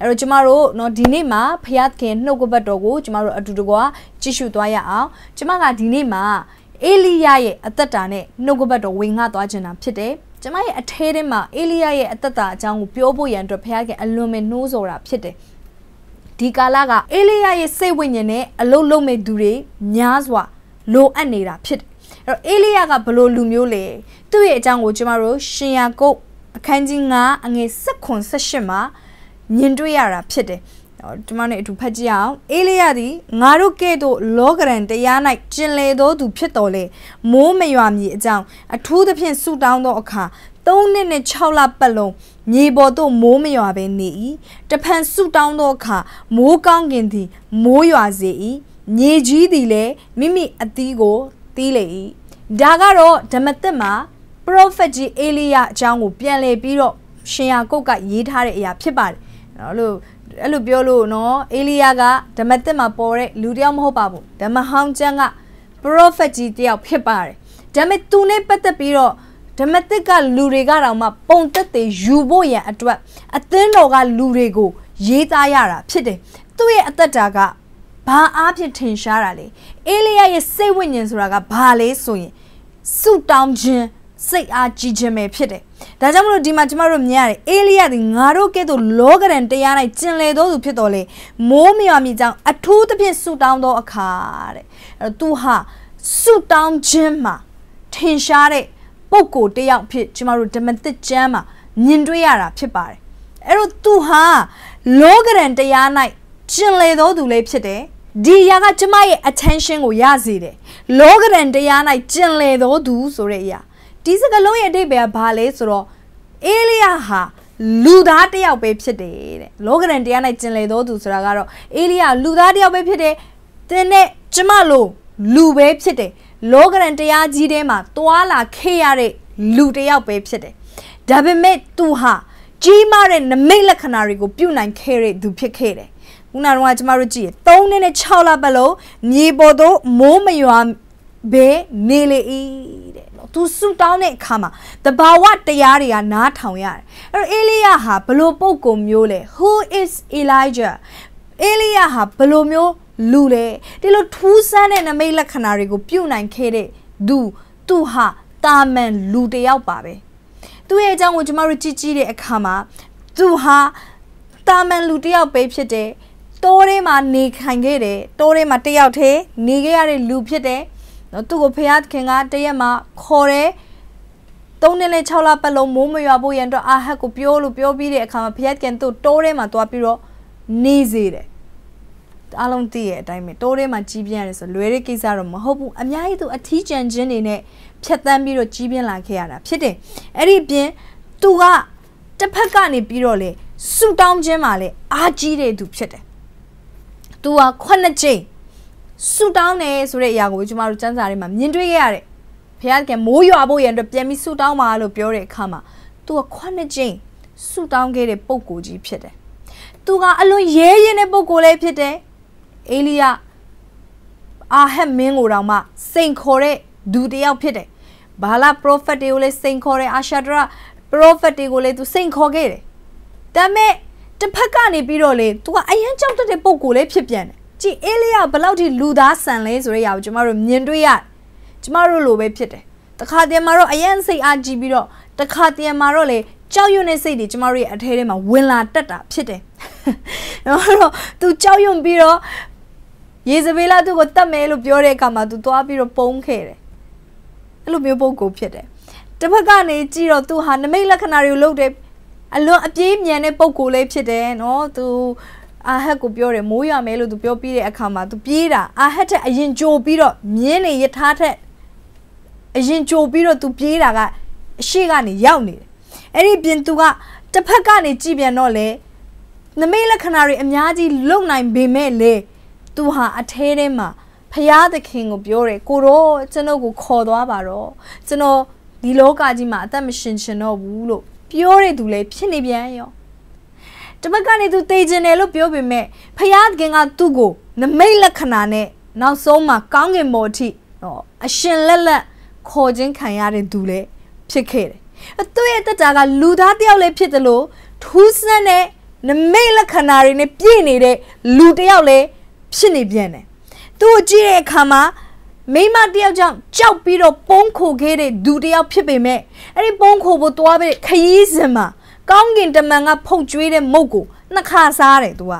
အဲ့တော့ကျမတို့เนาะဒီနေ့မှာဖျားခင်နှုတ်ကပတ်တော်ကိုကျမတို့အတူတကွာကြည့်ရှုသွားရအောင်ကျမကဒီနေ့မှာအေလိယရဲ့အသက်တာနဲ့နှုတ်ကပတ်တော်ဝင်ငှသွားခြင်းတာဖြစ်တယ်ကျမရဲ့အထဲထဲမှာအေလိယရဲ့အသက်တာအကြောင်းကိုပြောဖို့ရန်အတွက်ဖခင်ကအလွန်ပဲနှိုးဆော်တာဖြစ်တယ်ဒီကာလကအေလိယရဲ့စိတ်ဝိညာဉ်နဲ့အလုတ်လုံးမဲ့သူတွေများစွာလိုအပ်နေတာဖြစ်တယ်အဲ့တော့အေလိယကဘလို့လူမျိုးလဲသူ့ရဲ့အကြောင်းကိုကျမတို့ရှင်ယာကုတ်အခန်းကြီး9အငယ်16 18မှာ မြင်တွေ့ရတာဖြစ်တယ်ဒီမနဲ့အတူဖတ်ကြည့်အောင်အေလိယသည်ငါတို့ကဲ့သို့လောကရန်တရား၌ကျင်လေသောသူဖြစ်တော်လေမိုးမရွာမည်အကြောင်းအထူးသဖြင့်ဆူတောင်းသောအခါ3နှစ်နဲ့6လပတ်လုံးမြေပေါ်သို့မိုးမရွာဘဲနေ၏တဖန်ဆူတောင်းသောအခါမိုးကောင်းကင်သည်မိုးရွာစေ၏မြေကြီးသည်လည်းမိမိအသီးကိုတီးလေ၏ဒါကတော့ဓမ္မသစ်မှာ prophet ကြီးအေလိယအကြောင်းကိုပြန်လည်ပြီးတော့ရှင်ယာကုတ်ကရေးထားတဲ့အရာဖြစ်ပါတယ် အဲ့လိုအဲ့လိုပြောလို့နော်အေလိယကဓမ္မသစ်မှာပေါ်တဲ့လူတယောက်မဟုတ်ပါဘူးဓမ္မဟောင်းကျမ်းက prophet ကြီးတယောက်ဖြစ်ပါတယ်ဒါပေမဲ့သူနဲ့ပတ်သက်ပြီးတော့ဓမ္မသစ်ကလူတွေကတောင်မှပုံသက်တွေယူဖို့ရန်အတွက်အသင်းတော်ကလူတွေကိုရေးသားရတာဖြစ်တယ်သူ့ရဲ့အသက်တာကဘာအားဖြင့်ထင်ရှားတာလဲအေလိယရဲ့စိတ်ဝိညာဉ်ဆိုတာကဘာလဲဆိုရင်ဆုတောင်းခြင်းစိတ်အားကြီးခြင်းပဲဖြစ်တယ်။ ဒါကြောင့်မလို့ဒီမှာကျမတို့မြင်ရတယ်အေလိယသည်ငါတို့ကဲ့သို့လောကရန်တရား၌ကျင်လေသောသူဖြစ်တော်လေမိုးမြော်မြကြောင့်အထူးသဖြင့်ဆုတောင်းသောအခါတဲ့။အဲ့တော့သူဟာဆုတောင်းခြင်းမှာထင်ရှားတဲ့ပုဂ္ဂိုလ်တယောက်ဖြစ်ကျမတို့ဓမ္မသစ်ကျမ်းမှာမြင်တွေ့ရတာဖြစ်ပါတယ်။အဲ့တော့သူဟာလောကရန်တရား၌ကျင်လေသောသူလေးဖြစ်တယ်။ဒီအရာကကျမရဲ့ attention ကိုရစေတယ်လောကရန်တရား၌ကျင်လေသောသူဆိုတဲ့အရာ ဒီစကလုံးရဲ့အတိတ်ပဲကဘာလဲဆိုတော့အေလိယဟာလူသားတယောက်ပဲဖြစ်တယ်တဲ့လောကရန်တရား၌ကျင်လေသောသူဆိုတာကတော့အေလိယလူသားတယောက်ပဲဖြစ်တယ်တင်းနဲ့ကျမလို့လူပဲဖြစ်တယ်လောကရန်တရားကြီးထဲမှာတွာလာခေရတဲ့လူတယောက်ပဲဖြစ်တယ်ဒါပေမဲ့သူဟာကြီးမားတဲ့နမိတ်လက္ခဏာတွေကိုပြုနိုင်ခဲ့တဲ့သူဖြစ်ခဲ့တယ်ခုနကတော့ကျမတို့ကြည့်ရ3နှစ်နဲ့6လပတ်လုံးမြေပေါ်သို့မိုးမရွာဘဲနေလေ၏တဲ့နော် သူဆူတောင်းတဲ့အခါမှာတဘာဝတရားတွေကနားထောင်ရတယ်အဲ့တော့အေလိယဟာဘလို့ပုံကုမျိုးလဲ who is elijah အေလိယဟာဘလို့မျိုးလူလဲဒီလိုထူးဆန်းတဲ့နမိတ်လက္ခဏာတွေကိုပြုတ်နိုင်ခဲ့တဲ့သူသူဟာတာမန်လူတယောက်ပါပဲသူ့ရဲ့အကြောင်းကိုကျမတို့ကြည့်ကြည့်တဲ့အခါမှာသူဟာတာမန်လူတယောက်ပဲဖြစ်တယ်တိုးထဲမှာနေခိုင်ခဲ့တယ်တိုးထဲမှာတယောက်တည်းနေခဲ့ရတဲ့လူဖြစ်တယ် နော်သူ့ကိုဖျားခင်ကတရက်မှာခေါ်တယ်သုံးနှစ်နဲ့6လပတ်လုံးမိုးမရွာဖို့ရန်အတွက်အာဟတ်ကိုပြောလို့ပြောပြီးတဲ့အခါမှာဖျက်ကန်သူ့တိုးထဲမှာသွားပြီးတော့နေစေတယ်အားလုံးသိရဲ့အတိုင်းပဲတိုးထဲမှာကြီးပြင်းရတယ်ဆိုလွယ်တဲ့ကိစ္စတော့မဟုတ်ဘူးအများကြီးသူအထီးကျန်ခြင်းတွေနဲ့ဖြတ်တန်းပြီးတော့ကြီးပြင်းလာခဲ့ရတာဖြစ်တယ်အဲ့ဒီပြင်သူကတစ်ဖက်ကနေပြီးတော့လေဆူတောင်းခြင်းမှာလေအားကြီးတဲ့သူဖြစ်တယ်သူကခုနှစ်ချိန် ဆူတောင်းတယ်ဆိုတဲ့အရာကိုကျမတို့စံစာထဲမှာမြင်တွေ့ခဲ့ရတယ်ဘုရားကမိုးရွာဖို့ရန်အတွက်ပြန်ပြီးဆူတောင်းပါလို့ပြောတဲ့အခါမှာသူကခုနှစ်ချိန်ဆူတောင်းခဲ့တဲ့ပုံကိုကြီးဖြစ်တယ်သူကအလွန်ရဲရင်တဲ့ပုံကိုလည်းဖြစ်တယ်အေလိယအာဟက်မင်းကိုတောင်မှစိန်ခေါ်တဲ့ဒူတယောက်ဖြစ်တယ်ဘာလာပရိုဖက်တွေကိုလည်းစိန်ခေါ်တယ်အာရှာဒရာပရိုဖက်တွေကိုလည်းသူစိန်ခေါ်ခဲ့တယ်ဒါပေမဲ့တစ်ဖက်ကနေပြီးတော့လေသူကအရန်ကြောက်တတ်တဲ့ပုံကိုလည်းဖြစ်ပြန်တယ် ကြည်အေလိယဘလောက်ထိလူသားဆန်လဲဆိုတဲ့အရာကိုကျမတို့မြင်တွေ့ရကျမတို့လိုပဲဖြစ်တယ်တခါတည်းမှာတော့အရန်စိတ်အားကြီးပြီးတော့တခါတည်းမှာတော့လေကြောက်ရွံ့တဲ့စိတ်တွေကျမတို့ရဲ့အထဲထဲမှာဝင်လာတက်တာဖြစ်တယ်။တော့သူကြောက်ရွံ့ပြီးတော့ယေဇဗေလသူ့ကိုတတ်မယ်လို့ပြောတဲ့အခါမှာသူသွားပြီးတော့ပုံခဲ့တယ်။အဲ့လိုမျိုးပုံကိုဖြစ်တယ်။တစ်ဖက်ကနေကြည့်တော့သူဟာနမိတ်လက္ခဏာတွေကိုလုပ်တယ်အလွန်အပြေးမြန်တဲ့ပုံကိုလေးဖြစ်တယ်နော်။သူ အာဟက်ကိုပြောတယ်မိုးရမယ်လို့သူပြောပြီးတဲ့အခါမှာသူပြေးတာအာဟက်ထက်အရင်ကြိုပြီးတော့မြင်းနေရထားထက်အရင်ကြိုပြီးတော့သူပြေးတာကအရှိကနေရောက်နေတယ်အဲ့ဒီပြင်သူကတစ်ဖက်ကနေကြည်ပြန်တော့လေနမိတ်လက္ခဏာတွေအများကြီးလုံနိုင်ပေမဲ့လေသူဟာအထဲထဲမှာဖရာသခင်ကိုပြောတယ်ကိုတော့ကျွန်တော်ကိုခေါ်သွားပါတော့ကျွန်တော်ဒီလောကကြီးမှာအသက်မရှင်ရှင်တော့ဘူးလို့ပြောတဲ့သူလည်းဖြစ်နေပြန်ရော တပတ်ကနေသူတေကျင်တယ်လို့ပြောပေမဲ့ဖယားခင်ကသူ့ကိုနမိတ်လက္ခဏာနဲ့နောက်ဆုံးမှာကောင်းကင်ဘော်အထိနော်အရှင်လက်လက်ခေါ်ခြင်းခံရတဲ့သူလည်းဖြစ်ခဲ့တယ်။သူ့ရဲ့တက်တာကလူသားတယောက်လည်းဖြစ်တယ်လို့ထူးဆန်းတဲ့နမိတ်လက္ခဏာတွေနဲ့ပြည့်နေတဲ့လူတစ်ယောက်လည်းဖြစ်နေပြန်တယ်သူ့ကိုကြည့်တဲ့အခါမှာမိမတယောက်ကြောင့်ကြောက်ပြီးတော့ပုံးခိုခဲ့တဲ့ဒူတယောက်ဖြစ်ပေမဲ့အဲ့ဒီပုံးခိုဖို့တွားပြီးခရီးစဉ်မှာ ကောင်းကင်တမန်ကဖုတ်ကျွေးတဲ့မုတ်ကိုနှစ်ခါစားတယ်သူက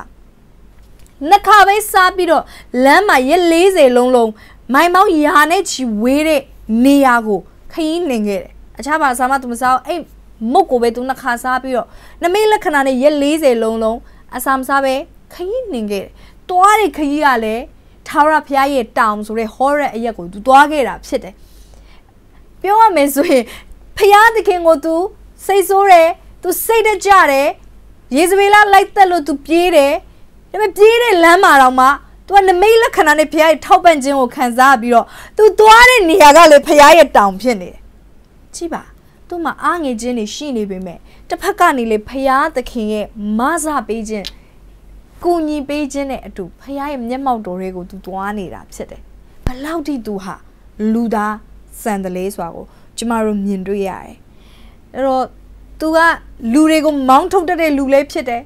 နှစ်ခါပဲစားပြီးတော့လမ်းမှာရက်40လုံးလုံးမိုင်မောင်းရာနဲ့ချီဝေးတဲ့နေရာကိုခရီးနှင်ခဲ့တယ်အခြားဘာစားမှသူမစားဘူးအဲ့မုတ်ကိုပဲသူနှစ်ခါစားပြီးတော့နမိတ်လက္ခဏာနဲ့ရက်40လုံးလုံးအစာမစားပဲခရီးနှင်ခဲ့တယ်တွားတဲ့ခရီးကလည်းထာဝရဘုရားရဲ့တောင်ဆိုတဲ့ဟောရက်အရက်ကိုသူတွားခဲ့တာဖြစ်တယ်ပြောရမယ်ဆိုရင်ဘုရားသခင်ကိုသူစိတ်ဆိုးတယ် သူစိတ်တကြတယ်ယေဇဗေလလိုက်သက်လို့သူပြေးတယ်ဒါပေမဲ့ပြေးတဲ့လမ်းမှာတော့မှသူကနမိတ်လက္ခဏာနဲ့ဘုရားရဲ့ထောက်ပံ့ခြင်းကိုခံစားပြီးတော့သူသွားတဲ့နေရာကလည်းဘုရားရဲ့တောင်ဖြစ်နေတယ်ကြည့်ပါသူ့မှာအားငယ်ခြင်းတွေရှိနေပေမဲ့တစ်ဖက်ကနေလေဘုရားသခင်ရဲ့မဆပေးခြင်းကူညီပေးခြင်းနဲ့အတူဖခင်ရဲ့မျက်မှောက်တော်တွေကိုသူသွားနေတာဖြစ်တယ်။ဘလောက်ထိသူဟာလူသားစံတလေးဆိုတာကိုကျမတို့မြင်တွေ့ရတယ်။အဲ့တော့ သူကလူတွေကိုမောင်းထုတ်တတ်တဲ့လူလေးဖြစ်တယ်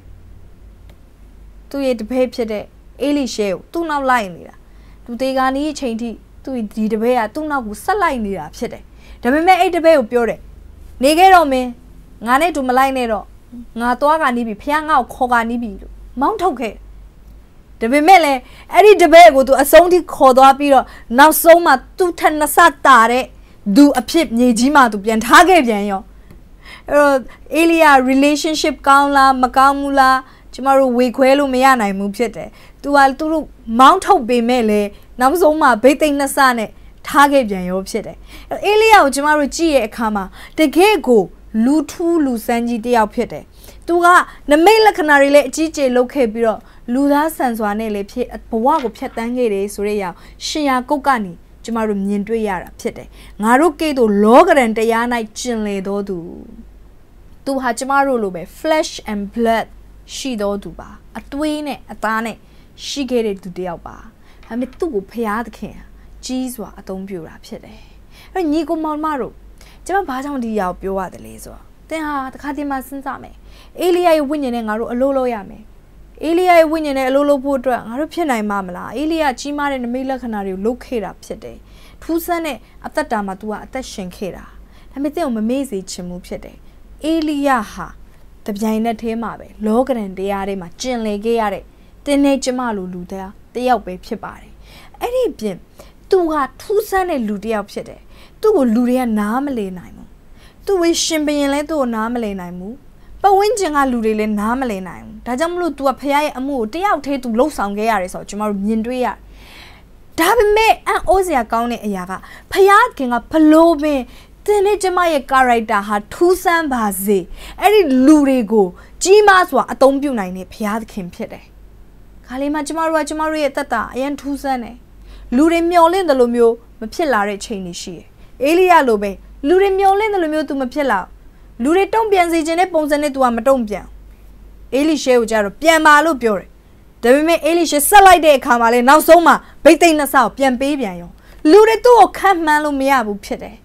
။သူရဲ့တပည့်ဖြစ်တဲ့အေလိရှဲကိုသူ့နောက်လိုက်နေတာ။သူတေဂာနီးအချိန်ထိသူဒီတပည့်ကသူ့နောက်ကိုဆက်လိုက်နေတာဖြစ်တယ်။ဒါပေမဲ့အဲ့တပည့်ကိုပြောတယ်။နေခဲ့တော့မင်းငါနဲ့တူမလိုက်နဲ့တော့ငါသွားကနေပြီဖះငါ့ကိုခေါ်ကနေပြီလို့မောင်းထုတ်ခဲ့ဒါပေမဲ့လည်းအဲ့ဒီတပည့်ကိုသူအဆုံးထိခေါ်သွားပြီးတော့နောက်ဆုံးမှသူ့ထက်နှစ်ဆတာတဲ့သူအဖြစ်မြေကြီးမှာသူပြန်ထားခဲ့ပြန်ရော အဲ့တော့အေလီယာ relationship ကောင်းလားမကောင်းဘူးလားကျမတို့ဝေခွဲလို့မရနိုင်ဘူးဖြစ်တယ်။ तू ကသူတို့မောင်းထုတ်ပေမဲ့လည်းနောက်ဆုံးမှဗိတ်သိမ့်နှစ်ဆနဲ့ထားခဲ့ပြန်ရောဖြစ်တယ်။အေလီယာကိုကျမတို့ကြည့်ရဲ့အခါမှာတကယ့်ကိုလူထူးလူစမ်းကြီးတယောက်ဖြစ်တယ်။သူကနမိတ်လက္ခဏာတွေလည်းအကြီးကျယ်လုပ်ခဲ့ပြီးတော့လူသားဆန်စွာနဲ့လည်းဖြစ်ဘဝကိုဖျက်ဆီးခဲ့တယ်ဆိုတဲ့အရာရှင်ရာကုတ်ကနေကျမတို့မြင်တွေ့ရတာဖြစ်တယ်။ငါတို့ကဲ့သို့လောကရန်တရား၌ကျင်လေတော်သူ သူဟာကျမတို့လိုပဲ flesh and blood ရှိတော်သူပါအသွေးနဲ့အသားနဲ့ရှိခဲ့တဲ့သူတယောက်ပါဒါပေမဲ့သူ့ကိုဖျားသခင်ကြီးစွာအသုံးပြုတာဖြစ်တယ်။အဲ့ညီကိုမောင်မတို့ကျမဘာကြောင့်ဒီအရာကိုပြောရတယ်လဲဆိုတော့သင်ဟာတခါတည်းမှစဉ်းစားမယ်။အေလိယရဲ့ဝိညာဉ်နဲ့ငါတို့အလုပ်လုပ်ရမယ်အေလိယရဲ့ဝိညာဉ်နဲ့အလုပ်လုပ်ဖို့အတွက်ငါတို့ဖြစ်နိုင်မှာမလားအေလိယကြီးမားတဲ့နမိတ်လက္ခဏာတွေကိုလုပ်ခဲ့တာဖြစ်တယ်ထူးဆန်းတဲ့အသက်တာမှာ तू ကအသက်ရှင်ခဲ့တာဒါပေမဲ့တဲ့ကိုမမေ့စေချင်ဘူးဖြစ်တယ် အေလိယဟာတပြိုင်နက်တည်းမှာပဲလောကရန်တရားတွေမှာကျင်လည်ခဲ့ရတဲ့တင်းနေကျမလိုလူသားတယောက်ပဲဖြစ်ပါတယ်အဲ့ဒီပြင်သူကထူးဆန်းတဲ့လူတယောက်ဖြစ်တယ်သူ့ကိုလူတွေကနားမလည်နိုင်ဘူးသူ့ဝေရှင်ဘရင်လဲသူ့ကိုနားမလည်နိုင်ဘူးပတ်ဝန်းကျင်ကလူတွေလည်းနားမလည်နိုင်ဘူးဒါကြောင့်မလို့ तू ကဖခင်ရဲ့အမှုကိုတယောက်တည်း तू လှုပ်ဆောင်ခဲ့ရတယ်ဆိုတော့ကျွန်တော်တို့မြင်တွေ့ရဒါပေမဲ့အံ့ဩစရာကောင်းတဲ့အရာကဖခင်ကဘလို့ပင် တင်းနဲ့ကျမရဲ့ character ဟာထူးဆန်းပါစေအဲ့ဒီလူတွေကိုကြီးမားစွာအသုံးပြုနိုင်တဲ့ဘုရားသခင်ဖြစ်တယ်ခါလေးမှာကျမတို့ကကျမတို့ရဲ့အသက်တာအရင်ထူးဆန်းတယ်လူတွေမျောလင့်တယ်လို့မျိုးမဖြစ်လာတဲ့ချိန်တွေရှိတယ်အေလိယလိုပဲလူတွေမျောလင့်တယ်လို့မျိုး तू မဖြစ်လာလူတွေတုံ့ပြန်စေခြင်းတဲ့ပုံစံနဲ့ तू ကမတုံ့ပြန်အေလိရှဲကိုကြတော့ပြန်ပါလို့ပြောတယ်ဒါပေမဲ့အေလိရှဲဆက်လိုက်တဲ့အခါမှာလေနောက်ဆုံးမှာဗိတ်သိက်နှစ်ဆောက်ပြန်ပေးပြန်ရောလူတွေသူ့ကိုခံမှန်းလို့မရဘူးဖြစ်တယ်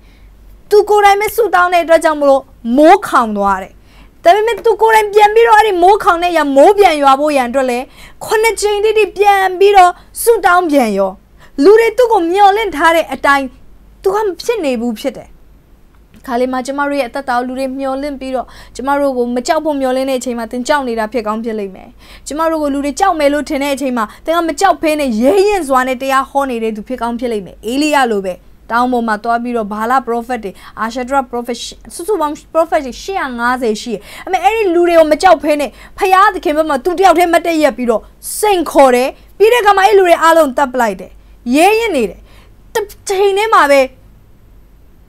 သူကိုယ်တိုင်ပဲဆူတောင်းတဲ့အတွက်ကြောင့်မလို့မိုးခေါင်သွားတယ်ဒါပေမဲ့သူကိုယ်တိုင်ပြန်ပြီးတော့အဲ့ဒီမိုးခေါင်တဲ့ရမိုးပြန်ရွာဖို့ရန်အတွက်လဲခုနှစ်ချိန်တိတိပြန်ပြီးတော့ဆူတောင်းပြန်ရောလူတွေသူ့ကိုမျောလင့်ထားတဲ့အတိုင်းသူကမဖြစ်နေဘူးဖြစ်တယ်ခါလေးမှာကျမတို့ရဲ့အသက်တာကိုလူတွေမျောလင့်ပြီးတော့ကျမတို့ကိုမကြောက်ဖို့မျောလင့်တဲ့အချိန်မှာသင်ကြောက်နေတာဖြစ်ကောင်းဖြစ်လိမ့်မယ်ကျမတို့ကိုလူတွေကြောက်မယ်လို့ထင်တဲ့အချိန်မှာသင်ကမကြောက်ဖဲနဲ့ရဲရင်စွာနဲ့တရားဟောနေတဲ့သူဖြစ်ကောင်းဖြစ်လိမ့်မယ်အေလိယလိုပဲ တောင်းပေါ်မှာတွားပြီးတော့ဘာလာ prophet တွေအာရှဒရာ prophet စုစုပေါင်း prophet တွေ150ရှိတယ်။အမေအဲ့ဒီလူတွေကိုမကြောက်ဖဲနဲ့ဖယားသခင်ဘက်မှာသူတယောက်တည်းမတက်ရက်ပြီးတော့စိန်ခေါ်တယ်။ပြီးတဲ့အခါမှာအဲ့လူတွေအားလုံးတပ်ပလိုက်တယ်။ရဲရင်နေတယ်။တစ်ချိန်ထဲမှာပဲ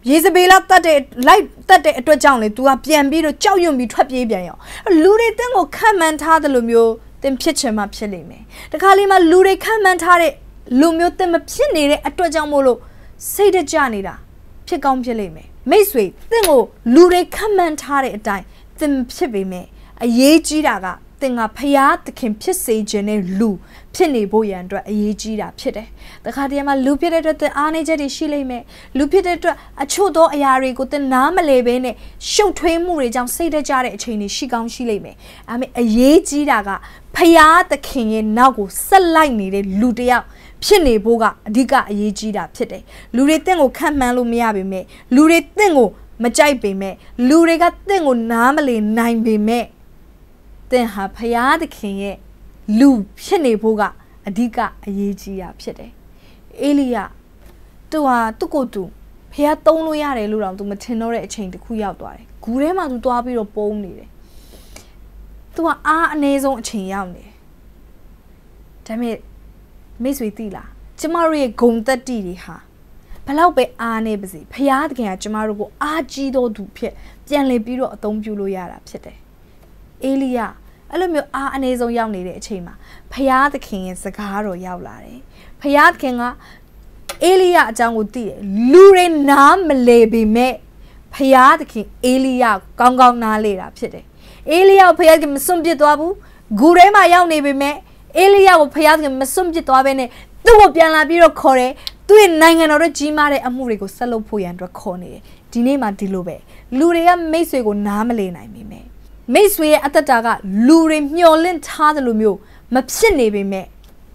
ရေစပေလာတတ်တဲ့ light တတ်တဲ့အတွက်ကြောင့်လေ तू ကပြန်ပြီးတော့ကြောက်ရွံ့ပြီးထွက်ပြေးပြန်ရောလူတွေတင်းကိုခံမှန်းထားတယ်လို့မျိုးတင်ဖြစ်ချင်မှဖြစ်လိမ့်မယ်တခါလေးမှလူတွေခံမှန်းထားတဲ့လူမျိုးတင်မဖြစ်နေတဲ့အတွက်ကြောင့်မို့လို့ စိတ်တကြနေတာဖြစ်ကောင်းဖြစ်လိမ့်မယ်မိတ်ဆွေတင့်ကိုလူတွေခံမှန်းထားတဲ့အတိုင်းတင်ဖြစ်ပေမဲ့အရေးကြီးတာကသင်ကဖျားသခင်ဖြစ်စေခြင်းနဲ့လူဖြစ်နေဖို့ရန်အတွက်အရေးကြီးတာဖြစ်တယ်။တခါတည်းမှာလူဖြစ်တဲ့အတွက်သင်အားနေချက်တွေရှိလိမ့်မယ်။လူဖြစ်တဲ့အတွက်အချို့သောအရာတွေကိုသင်နားမလည်ဘဲနဲ့ရှုပ်ထွေးမှုတွေကြောင့်စိတ်တကြတဲ့အချိန်တွေရှိကောင်းရှိလိမ့်မယ်။အဲမဲ့အရေးကြီးတာကဖျားသခင်ရဲ့နောက်ကိုဆက်လိုက်နေတဲ့လူတစ်ယောက် ဖြစ်နေဖို့ကအဓိကအရေးကြီးတာဖြစ်တယ်။လူတွေတင့်ကိုခံမှန်းလို့မရပေမဲ့လူတွေတင့်ကိုမကြိုက်ပေမဲ့လူတွေကတင့်ကိုနားမလည်နိုင်ပေမဲ့သင်ဟာဖရာသခင်ရဲ့လူဖြစ်နေဖို့ကအဓိကအရေးကြီးတာဖြစ်တယ်။အေလိယသူဟာသူ့ကိုယ်သူဖះသုံးလို့ရတယ်လို့တော့သူမထင်တော့တဲ့အချိန်တစ်ခုရောက်သွားတယ်။ဂူထဲမှာသူသွားပြီးတော့ပုံးနေတယ်။သူကအားအနည်းဆုံးအချိန်ရောက်နေတယ်။ဒါပေမဲ့ မိတ်ဆွေသိလားကျမတို့ရဲ့ဂုံတက်တီတွေဟာဘလောက်ပဲအားနေပါစေဖះသခင်ကကျမတို့ကိုအားကြီးတော်သူဖြစ်ပြန်လည်ပြီးတော့အသုံးပြုလို့ရတာဖြစ်တယ်။အေလိယအဲ့လိုမျိုးအားအနည်းဆုံးရောက်နေတဲ့အချိန်မှာဖျားသခင်ရဲ့စကားတော်ရောက်လာတယ်ဖျားသခင်ကအေလိယအကြောင်းကိုသိတယ်လူတွေနားမလဲပေမဲ့ဖျားသခင်အေလိယကောင်းကောင်းနားလေတာဖြစ်တယ်အေလိယကိုဖျားသခင်မစွန့်ပစ်သွားဘူးဂူထဲမှာရောက်နေပေမဲ့ အေလိယကိုဖျားသခင်မစွန့်ပစ်သွားဘဲနဲ့သူ့ကိုပြန်လာပြီးတော့ခေါ်တယ်သူ့ရဲ့နိုင်ငံတော်ရဲ့ကြီးမားတဲ့အမှုတွေကိုဆက်လုပ်ဖို့ရန်အတွက်ခေါ်နေတယ်ဒီနေ့မှဒီလိုပဲလူတွေကမိတ်ဆွေကိုနားမလည်နိုင်ပေမဲ့မိတ်ဆွေရဲ့အသက်တာကလူတွေမျောလင့်ထားတယ်လို့မျိုးမဖြစ်နေပေမဲ့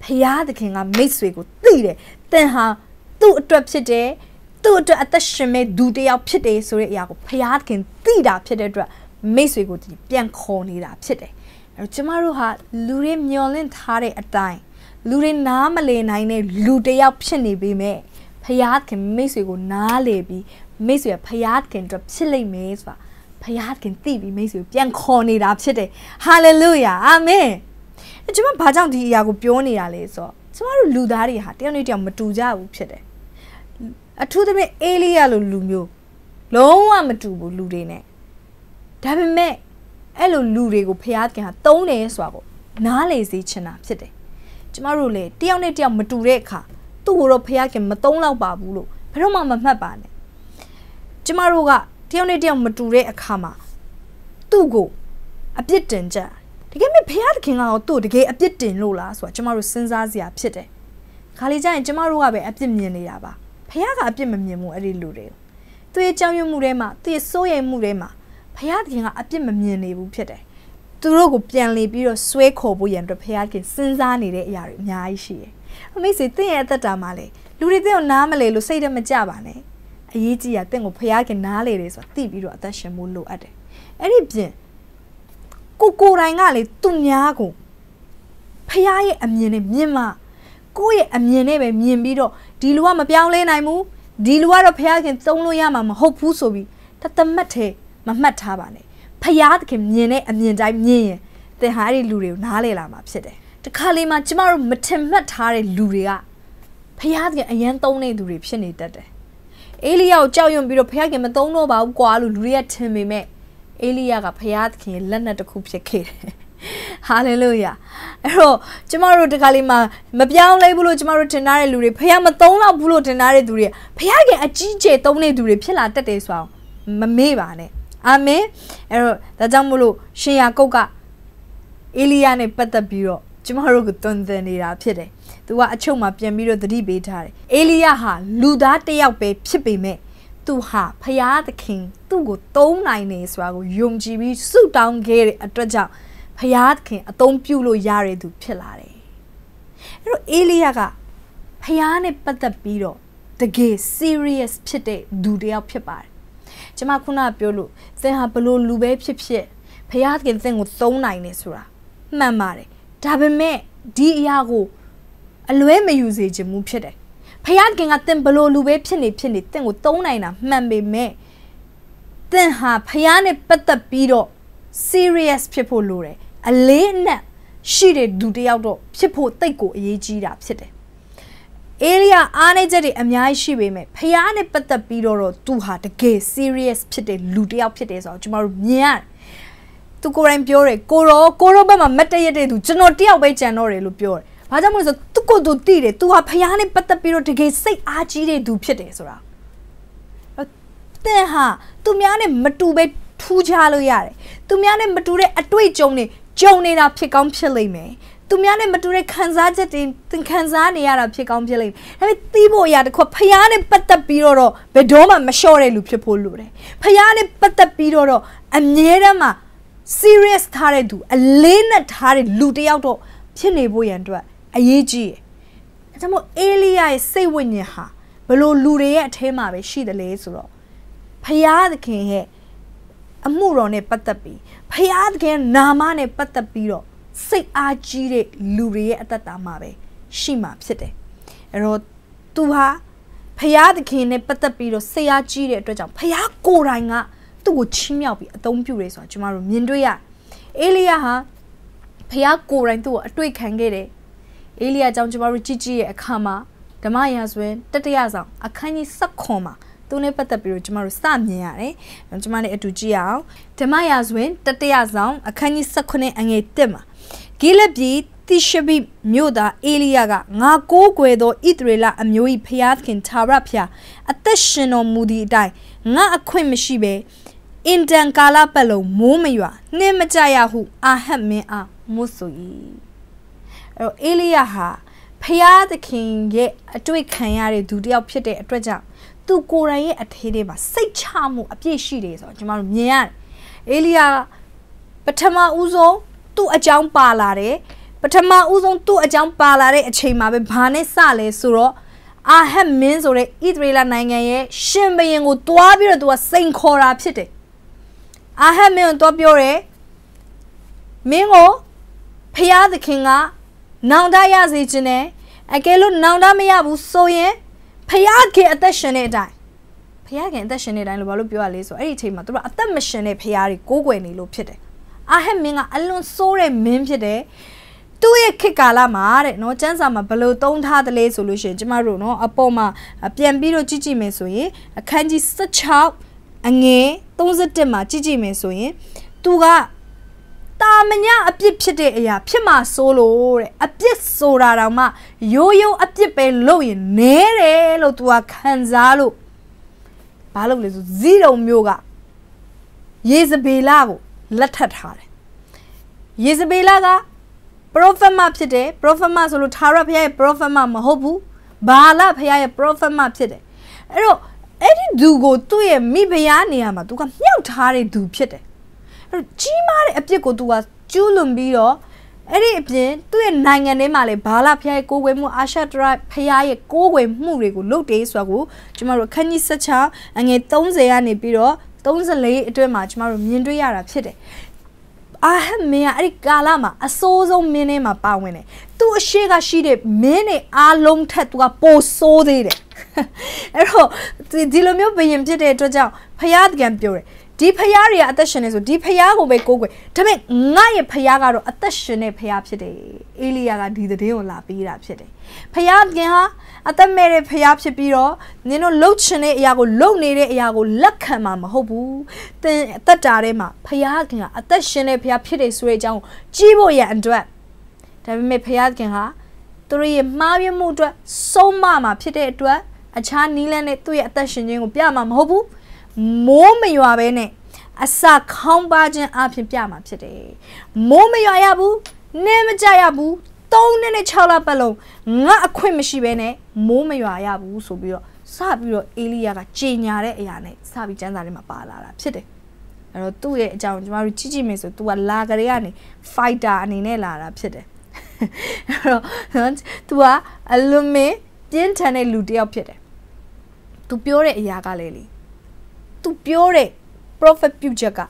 ဖရာသခင်ကမိတ်ဆွေကိုသိတယ်။သင်ဟာသူ့အတွက်ဖြစ်တယ်။သူ့အတွက်အသက်ရှင်မဲ့ဒူတယောက်ဖြစ်တယ်ဆိုတဲ့အရာကိုဖရာသခင်သိတာဖြစ်တဲ့အတွက်မိတ်ဆွေကိုပြန်ခေါ်နေတာဖြစ်တယ်။ အဲတော့ကျမတို့ဟာလူတွေမျောလင့်ထားတဲ့အတိုင်းလူတွေနားမလည်နိုင်တဲ့လူတယောက်ဖြစ်နေပေမဲ့ဖရာသခင်မိတ်ဆွေကိုနားလေပြီးမိတ်ဆွေကဖရာသခင်အတွက်ဖြစ်လိမ့်မယ်ဆိုတာဖယားခင်သိပြီးမိတ်ဆွေပြန်ခေါ်နေတာဖြစ်တယ်ဟာလေလုယာအာမင်အဲကျွန်မဘာကြောင့်ဒီအရာကိုပြောနေတာလဲဆိုတော့ကျမတို့လူသားတွေဟာတယောက်နဲ့တယောက်မတူကြဘူးဖြစ်တယ်အထူးသဖြင့်အေလိယလိုလူမျိုးလုံးဝမတူဘူးလူတွေနဲ့ဒါပေမဲ့ အဲ့လိုလူတွေကိုဖယားခင်ဟာတုံးတယ်ဆိုတာကိုနားလေစေချင်တာဖြစ်တယ်ကျမတို့လေတယောက်နဲ့တယောက်မတူတဲ့အခါသူ့ကိုတော့ဖယားခင်မတုံးတော့ပါဘူးလို့ဘယ်တော့မှမမှတ်ပါနဲ့ကျမတို့ကတယောက်နဲ့တယောက်မတူတဲ့အခါမှာသူ့ကိုအပြစ်တင်ကြတကယ်မြဖះသခင်ကတော့သူ့တကယ်အပြစ်တင်လို့လားဆိုတာကျမတို့စဉ်းစားစရာဖြစ်တယ်ခါလေးကျရင်ကျမတို့ကပဲအပြစ်မြင်နေတာပါဖះကအပြစ်မမြင်ဘူးအဲ့ဒီလူတွေသူရဲ့ကြောင်ရွံ့မှုထဲမှာသူရဲ့စိုးရိမ်မှုထဲမှာ ဖះသခင်ကအပြစ်မမြင်နေဘူးဖြစ်တယ်သူတို့ကိုပြန်လေပြီးတော့ဆွဲခေါ်ဖို့ရန်အတွက်ဖះခင်စဉ်းစားနေတဲ့အရာတွေအများကြီးရှိတယ်အမေစီတင့်ရဲ့အသက်တာမှာလေလူတွေတင့်ကိုနားမလဲလို့စိတ်တမကြပါနဲ့အရေးကြီးတာတင့်ကိုဖျားခင်နားလေတယ်ဆိုတာသိပြီးတော့အသက်ရှင်ဖို့လိုအပ်တယ်အဲ့ဒီပြင်ကိုကိုတိုင်းကလေသူများကိုဖျားရဲ့အမြင်နဲ့မြင်မှကိုယ့်ရဲ့အမြင်နဲ့ပဲမြင်ပြီးတော့ဒီလူကမပြောင်းလဲနိုင်ဘူးဒီလူကတော့ဖျားခင်သုံးလို့ရမှာမဟုတ်ဘူးဆိုပြီးတသမတ်ထဲ မမှတ်ထားပါနဲ့ဖျားခင်မြင်တဲ့အမြင်တိုင်းမြင်ရင်သင်ဟာအဲ့ဒီလူတွေကိုနားလေလာမှာဖြစ်တယ်တခါလေမှကျမတို့မထင်မှတ်ထားတဲ့လူတွေကဖျားခင်အရန်သုံးတဲ့သူတွေဖြစ်နေတတ်တယ်အေလိယကိုကြောက်ရွံ့ပြီးတော့ဖခင်မသုံးတော့ပါဘူးကွာလို့လူတွေကထင်ပေမဲ့အေလိယကဖခင်လက်နက်တစ်ခုဖြစ်ခဲ့တယ်ဟာလေလုယာအဲ့တော့ကျမတို့ဒီကလေးမှာမပြောင်းလဲဘူးလို့ကျမတို့ထင်ထားတဲ့လူတွေဖခင်မသုံးတော့ဘူးလို့ထင်ထားတဲ့သူတွေဖခင်အကြီးကျယ်သုံးတဲ့သူတွေဖြစ်လာတတ်တယ်ဆိုအောင်မမေ့ပါနဲ့ အာမင်အဲ့တော့ဒါကြောင့်မို့လို့ရှင်ယာကုတ်ကအေလိယနဲ့ပတ်သက်ပြီးတော့ကျမတို့ကိုတွန်သင်နေတာဖြစ်တယ်သူကအချုပ်မှာပြန်ပြီးတော့သတိပေးထားတယ်အေလိယဟာလူသားတစ်ယောက်ပဲဖြစ်ပေမဲ့သူဟာဖျားသခင်သူ့ကိုသုံးနိုင်နေဆိုတာကိုယုံကြည်ပြီးဆုတောင်းခဲ့တဲ့အတွက်ကြောင့်ဖျားသခင်အသုံးပြုလို့ရတဲ့သူဖြစ်လာတယ်အဲ့တော့အေလိယကဖျားနဲ့ပတ်သက်ပြီးတော့တကယ် serious ဖြစ်တဲ့သူတစ်ယောက်ဖြစ်ပါတယ် ကျွန်မခုနပြောလို့သင်ဟာဘလို့လူပဲဖြစ်ဖြစ်ဖျားသခင်သင်ကိုသုံးနိုင်နေဆိုတာမှန်ပါတယ်ဒါပေမဲ့ဒီအရာကိုအလွဲမယူစေခြင်းမူဖြစ်တယ်ဖယားခင်ကသင်ဘလို့လူပဲဖြစ်နေဖြစ်နေသင်ကိုသုံးနိုင်တာမှန်ပေမဲ့သင်ဟာဖယားနဲ့ပတ်သက်ပြီးတော့ serious ဖြစ်ဖို့လိုတယ်အလေးအနက်ရှိတဲ့သူတယောက်တော့ဖြစ်ဖို့တိတ်ကိုအရေးကြီးတာဖြစ်တယ် အေရီယာအားနေချက်တွေအများကြီးရှိပေမဲ့ဖယားနဲ့ပတ်သက်ပြီးတော့သူဟာတကယ် serious ဖြစ်တဲ့လူတယောက်ဖြစ်တယ်ဆိုတော့ကျွန်တော်တို့မြင်ရတယ်သူကိုယ်တိုင်ပြောတယ်ကိုရောကိုရောဘက်မှာမတ်တရတဲ့သူကျွန်တော်တယောက်ပဲကြံတော့တယ်လို့ပြောတယ်။ဘာကြောင့်မလဲဆိုသူကိုယ်သူသိတယ်။ तू ဟာဖျားနဲ့ပတ်သက်ပြီးတော့တကယ်စိတ်အားကြီးတဲ့သူဖြစ်တယ်ဆိုတာ။တဲ့ဟာသူများနဲ့မတူပဲထူးခြားလို့ရတယ်။သူများနဲ့မတူတဲ့အတွေ့အကြုံတွေကြုံနေတာဖြစ်ကောင်းဖြစ်လိမ့်မယ် သူများနဲ့မတူတဲ့ခံစားချက်တွေသင်ခံစားနေရတာဖြစ်ကောင်းဖြစ်လိမ့်မယ်ဒါပေမဲ့တီးဖို့အရာတစ်ခုဖျားနဲ့ပတ်သက်ပြီးတော့ဘယ်တော့မှမလျှော့တဲ့လူဖြစ်ဖို့လိုတယ်ဖျားနဲ့ပတ်သက်ပြီးတော့အမြဲတမ်းမှာ serious ထားတဲ့သူအလေးနဲ့ထားတဲ့လူတစ်ယောက်တော့ဖြစ်နေဖို့ရန်အတွက်အရေးကြီးတယ်အဲဒါမို့အေလိယရဲ့စိတ်ဝိညာဉ်ဟာဘလို့လူတွေရဲ့အထဲမှာပဲရှိတယ်လေဆိုတော့ဖျားသခင်ရဲ့အမှုတော်နဲ့ပတ်သက်ပြီးဖျားသခင်နာမနဲ့ပတ်သက်ပြီးတော့ စိတ်အားကြီးတဲ့လူတွေရဲ့အသက်တာမှာပဲရှိမှာဖြစ်တယ်အဲ့တော့သူဟာဖျားသခင်နဲ့ပတ်သက်ပြီးတော့စိတ်အားကြီးတဲ့အတွက်ကြောင့်ဖျားကိုယ်တိုင်ကသူ့ကိုချီးမြှောက်ပြီးအသုံးပြုတယ်ဆိုတာကျမတို့မြင်တွေ့ရအေလိယဟာဖျားကိုယ်တိုင်သူ့ကိုအတွေ့ခံခဲ့တယ်အေလိယကြောင့်ကျမတို့ကြည့်ကြည့်ရဲ့အခါမှာဓမ္မရာဇဝင်တတရဆောင်အခန်းကြီး7ခွန်မှာသူနဲ့ပတ်သက်ပြီးတော့ကျမတို့စမြင်ရတယ်။ကျမနဲ့အတူကြည့်ရအောင်။ဓမ္မရာဇဝင်တတရဆောင်အခန်းကြီး7အငယ်1မှာ ဂိလပြည်တိရှဘိမြို့သားအေလိယကငါကိုးကွယ်သောဣသရေလအမျိုး၏ဖျားသခင်သာရဖျားအသက်ရှင်တော်မူသည့်အတိုင်းငါအခွင့်မရှိဘဲအင်တန်ကာလပတ်လုံးမိုးမရွာနှင်းမကြရဟုအာဟတ်မင်းအားမွတ်ဆို၏အဲ့တော့အေလိယဟာဖျားသခင်ရဲ့အတွေ့ခံရတဲ့သူတစ်ယောက်ဖြစ်တဲ့အတွက်ကြောင့်သူကိုယ်တိုင်ရဲ့အထေးတွေမှာစိတ်ချမှုအပြည့်ရှိတယ်ဆိုတော့ကျွန်တော်တို့မြင်ရတယ်အေလိယပထမဦးဆုံး သူ့အကြောင်းပါလာတယ်ပထမဦးဆုံးသူ့အကြောင်းပါလာတဲ့အချိန်မှာပဲဘာနဲ့စလဲဆိုတော့အာဟတ်မင်းဆိုတဲ့ဣသရေလနိုင်ငံရဲ့ရှင်ဘရင်ကိုတွားပြီးတော့သူကစိန်ခေါ်တာဖြစ်တယ်အာဟတ်မင်းကိုတွားပြောတယ်မင်းကိုဖျားသခင်ကနောင်တရစေခြင်းနဲ့အကယ်လို့နောင်တမရဘူးဆိုရင်ဖျားခင်အသက်ရှင်တဲ့အတိုင်းဖျားခင်အသက်ရှင်နေတိုင်းလို့ဘာလို့ပြောရလဲဆိုအဲ့ဒီအချိန်မှာသူတို့အသက်မရှင်တဲ့ဖျားတွေကိုးကွယ်နေလို့ဖြစ်တယ် အာဟက်မင်းကအလွန်ဆိုးတဲ့မင်းဖြစ်တယ်သူ့ရဲ့ခေတ်ကာလမှာတဲ့နော်ကျန်းစာမှာဘယ်လိုသုံးထားသလဲဆိုလို့ရှိရင်ကျမတို့နော်အပေါ်မှာပြန်ပြီးတော့ကြည့်ကြည့်မယ်ဆိုရင်အခန်းကြီး16အငယ်31မှာကြည့်ကြည့်မယ်ဆိုရင်သူကတာမညအပြစ်ဖြစ်တဲ့အရာဖြစ်မှာစိုးလို့တဲ့အပြစ်ဆိုတာတောင်မှရိုးရိုးအပြစ်ပဲလုပ်ရင်နဲတယ်လို့သူကခံစားလို့ဘာလုပ်လဲဆိုဇီးတုံမျိုးကယေဇဗေလကို လက်ထပ်ထားတယ်ယေဇဗေလကပရိုဖက်မဖြစ်တယ်ပရိုဖက်မဆိုလို့သာရဖခင်ရဲ့ပရိုဖက်မမဟုတ်ဘူးဘာလဖခင်ရဲ့ပရိုဖက်မဖြစ်တယ်အဲ့တော့အဲ့ဒီသူကိုသူ့ရဲ့မိဖုရားနေရာမှာသူကမြှောက်ထားတဲ့သူဖြစ်တယ်အဲ့တော့ကြီးမားတဲ့အပြစ်ကိုသူကကျူးလွန်ပြီးတော့အဲ့ဒီအပြင်သူ့ရဲ့နိုင်ငံထဲမှာလည်းဘာလဖျားရဲ့ကိုးကွယ်မှုအာရှတရဖျားရဲ့ကိုးကွယ်မှုတွေကိုလုပ်တယ်ဆိုတာကိုကျမတို့ခန်းကြီး16အငယ်30ကနေပြီးတော့ 34အတွင်းမှာကျမတို့မြင်တွေ့ရတာဖြစ်တယ်အာဟမင်းကအဲ့ဒီကာလမှာအစိုးဆုံးမင်းထဲမှာပါဝင်တယ်သူအရှိကရှိတဲ့မင်းတွေအားလုံးထက်သူကပိုဆိုးသေးတယ်အဲ့တော့ဒီလိုမျိုးဘယင်ဖြစ်တဲ့အတွက်ကြောင့်ဖယားတကံပြောတယ်ဒီဖယားတွေကအသက်ရှင်နေဆိုဒီဖယားကိုပဲကိုးကွယ်ဒါပေမဲ့ငါရဲ့ဖယားကတော့အသက်ရှင်တဲ့ဖယားဖြစ်တယ်အေလိယာကဒီသတင်းကိုလာပေးတာဖြစ်တယ်ဖယားကင်ဟာ အသက်မဲ့တဲ့ဖယားဖြစ်ပြီးတော့နင်တို့လှုပ်ချင်တဲ့အရာကိုလှုပ်နေတဲ့အရာကိုလက်ခံမှာမဟုတ်ဘူးသင်အသက်တာထဲမှာဖယားကင်ကအသက်ရှင်တဲ့ဖယားဖြစ်တယ်ဆိုတဲ့အကြောင်းကိုကြီးဖို့ရန်အတွက်ဒါပေမဲ့ဖယားကင်ဟာသူတို့ရဲ့မှားယွင်းမှုအတွက်ဆုံးမမှာဖြစ်တဲ့အတွက်အခြားနီးလန်းနဲ့သူ့ရဲ့အသက်ရှင်ခြင်းကိုပြမှာမဟုတ်ဘူးမိုးမရွာပဲနဲ့အစာခေါင်းပါခြင်းအဖြစ်ပြမှာဖြစ်တယ်မိုးမရွာရဘူးနင်းမကြရဘူး 3နှစ်နဲ့6လပတ်လုံးငါအခွင့်မရှိဘဲနဲ့မိုးမရွာရဘူးဆိုပြီးတော့စပြီးတော့အေလိယာကကြေညာတဲ့အရာနဲ့စပြီးကျမ်းစာထဲမှာပါလာတာဖြစ်တယ်အဲ့တော့သူ့ရဲ့အကြောင်းကျမတို့ကြည့်ကြည့်မယ်ဆို तू ကလာကြရကနေ fighter အနေနဲ့လာတာဖြစ်တယ်အဲ့တော့ तू ကအလွန်မင်းပြင်းထန်တဲ့လူတစ်ယောက်ဖြစ်တယ် तू ပြောတဲ့အရာကလည်းလေသူပြောတဲ့ prophet ပြုချက်က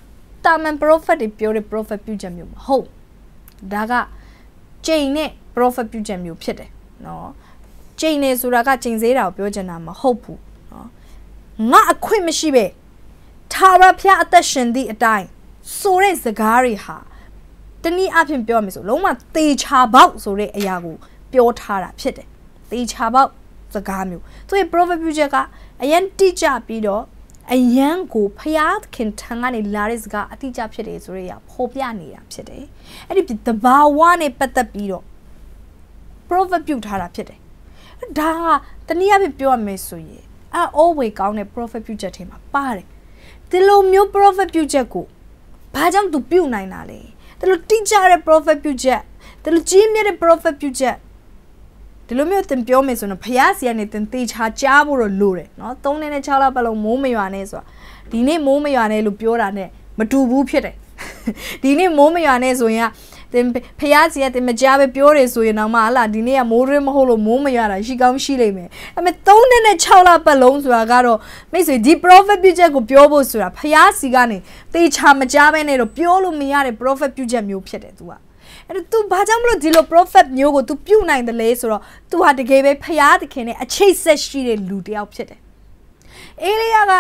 တာမန် prophet တွေပြောတဲ့ prophet ပြုချက်မျိုးမဟုတ်ဒါက ကျိန်နဲ့ prophet ပြုချက်မျိုးဖြစ်တယ်နော်ကျိန်နေဆိုတာကကျိန်သေးတာကိုပြောချင်တာမဟုတ်ဘူးနော်ငါအခွင့်မရှိပဲထာဝရဘုရားအသက်ရှင်သည့်အတိုင်းဆိုတဲ့စကားတွေဟာတနည်းအားဖြင့်ပြောရမယ်ဆိုလုံးဝသေချာပေါက်ဆိုတဲ့အရာကိုပြောထားတာဖြစ်တယ်သေချာပေါက်စကားမျိုးသူရဲ့ prophet ပြုချက်ကအရင်တိကျပြီးတော့ အယံကိုဖျားခင်ထံကနေလာတဲ့စကားအတိအကျဖြစ်တယ်ဆိုရရပေါ်ပြနေတာဖြစ်တယ်အဲ့ဒီတဘာဝနဲ့ပတ်သက်ပြီးတော့ prophet ပြုထားတာဖြစ်တယ်ဒါကတနည်းအားဖြင့်ပြောရမယ်ဆိုရင်အ always ကောင်းတဲ့ prophet ပြုချက်ထဲမှာပါတယ်ဒီလိုမျိုး prophet ပြုချက်ကိုဘာကြောင့်သူပြုနိုင်တာလဲတဒီလိုတိကျတဲ့ prophet ပြုချက်ဒီလိုကြီးမြတ်တဲ့ prophet ပြုချက် ဒီလိုမျိုးသင်ပြောမယ်ဆိုတော့ဖះစီကနေသင်တေချာကြားဖို့တော့လိုတယ်เนาะ3နှစ်နဲ့6လပတ်လုံးမိုးမရွာနဲ့ဆိုတာဒီနေ့မိုးမရွာနဲ့လို့ပြောတာနဲ့မတူဘူးဖြစ်တယ်ဒီနေ့မိုးမရွာနဲ့ဆိုရင်ကတင်ဖះစီကတင်မကြားပဲပြောတယ်ဆိုရင်တော့မှဟလာဒီနေ့ကမိုးရင်းမဟုတ်လို့မိုးမရတာရှိကောင်းရှိလိမ့်မယ်အဲ့မဲ့3နှစ်နဲ့6လပတ်လုံးဆိုတာကတော့မိတ်ဆွေဒီ prophet ပြုချက်ကိုပြောဖို့ဆိုတာဖះစီကနေတေချာမကြားပဲနဲ့တော့ပြောလို့မရတဲ့ prophet ပြုချက်မျိုးဖြစ်တယ် तू က အဲ့တော့ तू ဘာကြောင့်မလို့ဒီလို prophet မျိုးကို तू ပြုတ်နိုင်တယ်လဲဆိုတော့ तू ဟာတကယ်ပဲဖျားသခင်နဲ့အချိတ်ဆက်ရှိတဲ့လူတစ်ယောက်ဖြစ်တယ်အေလိယက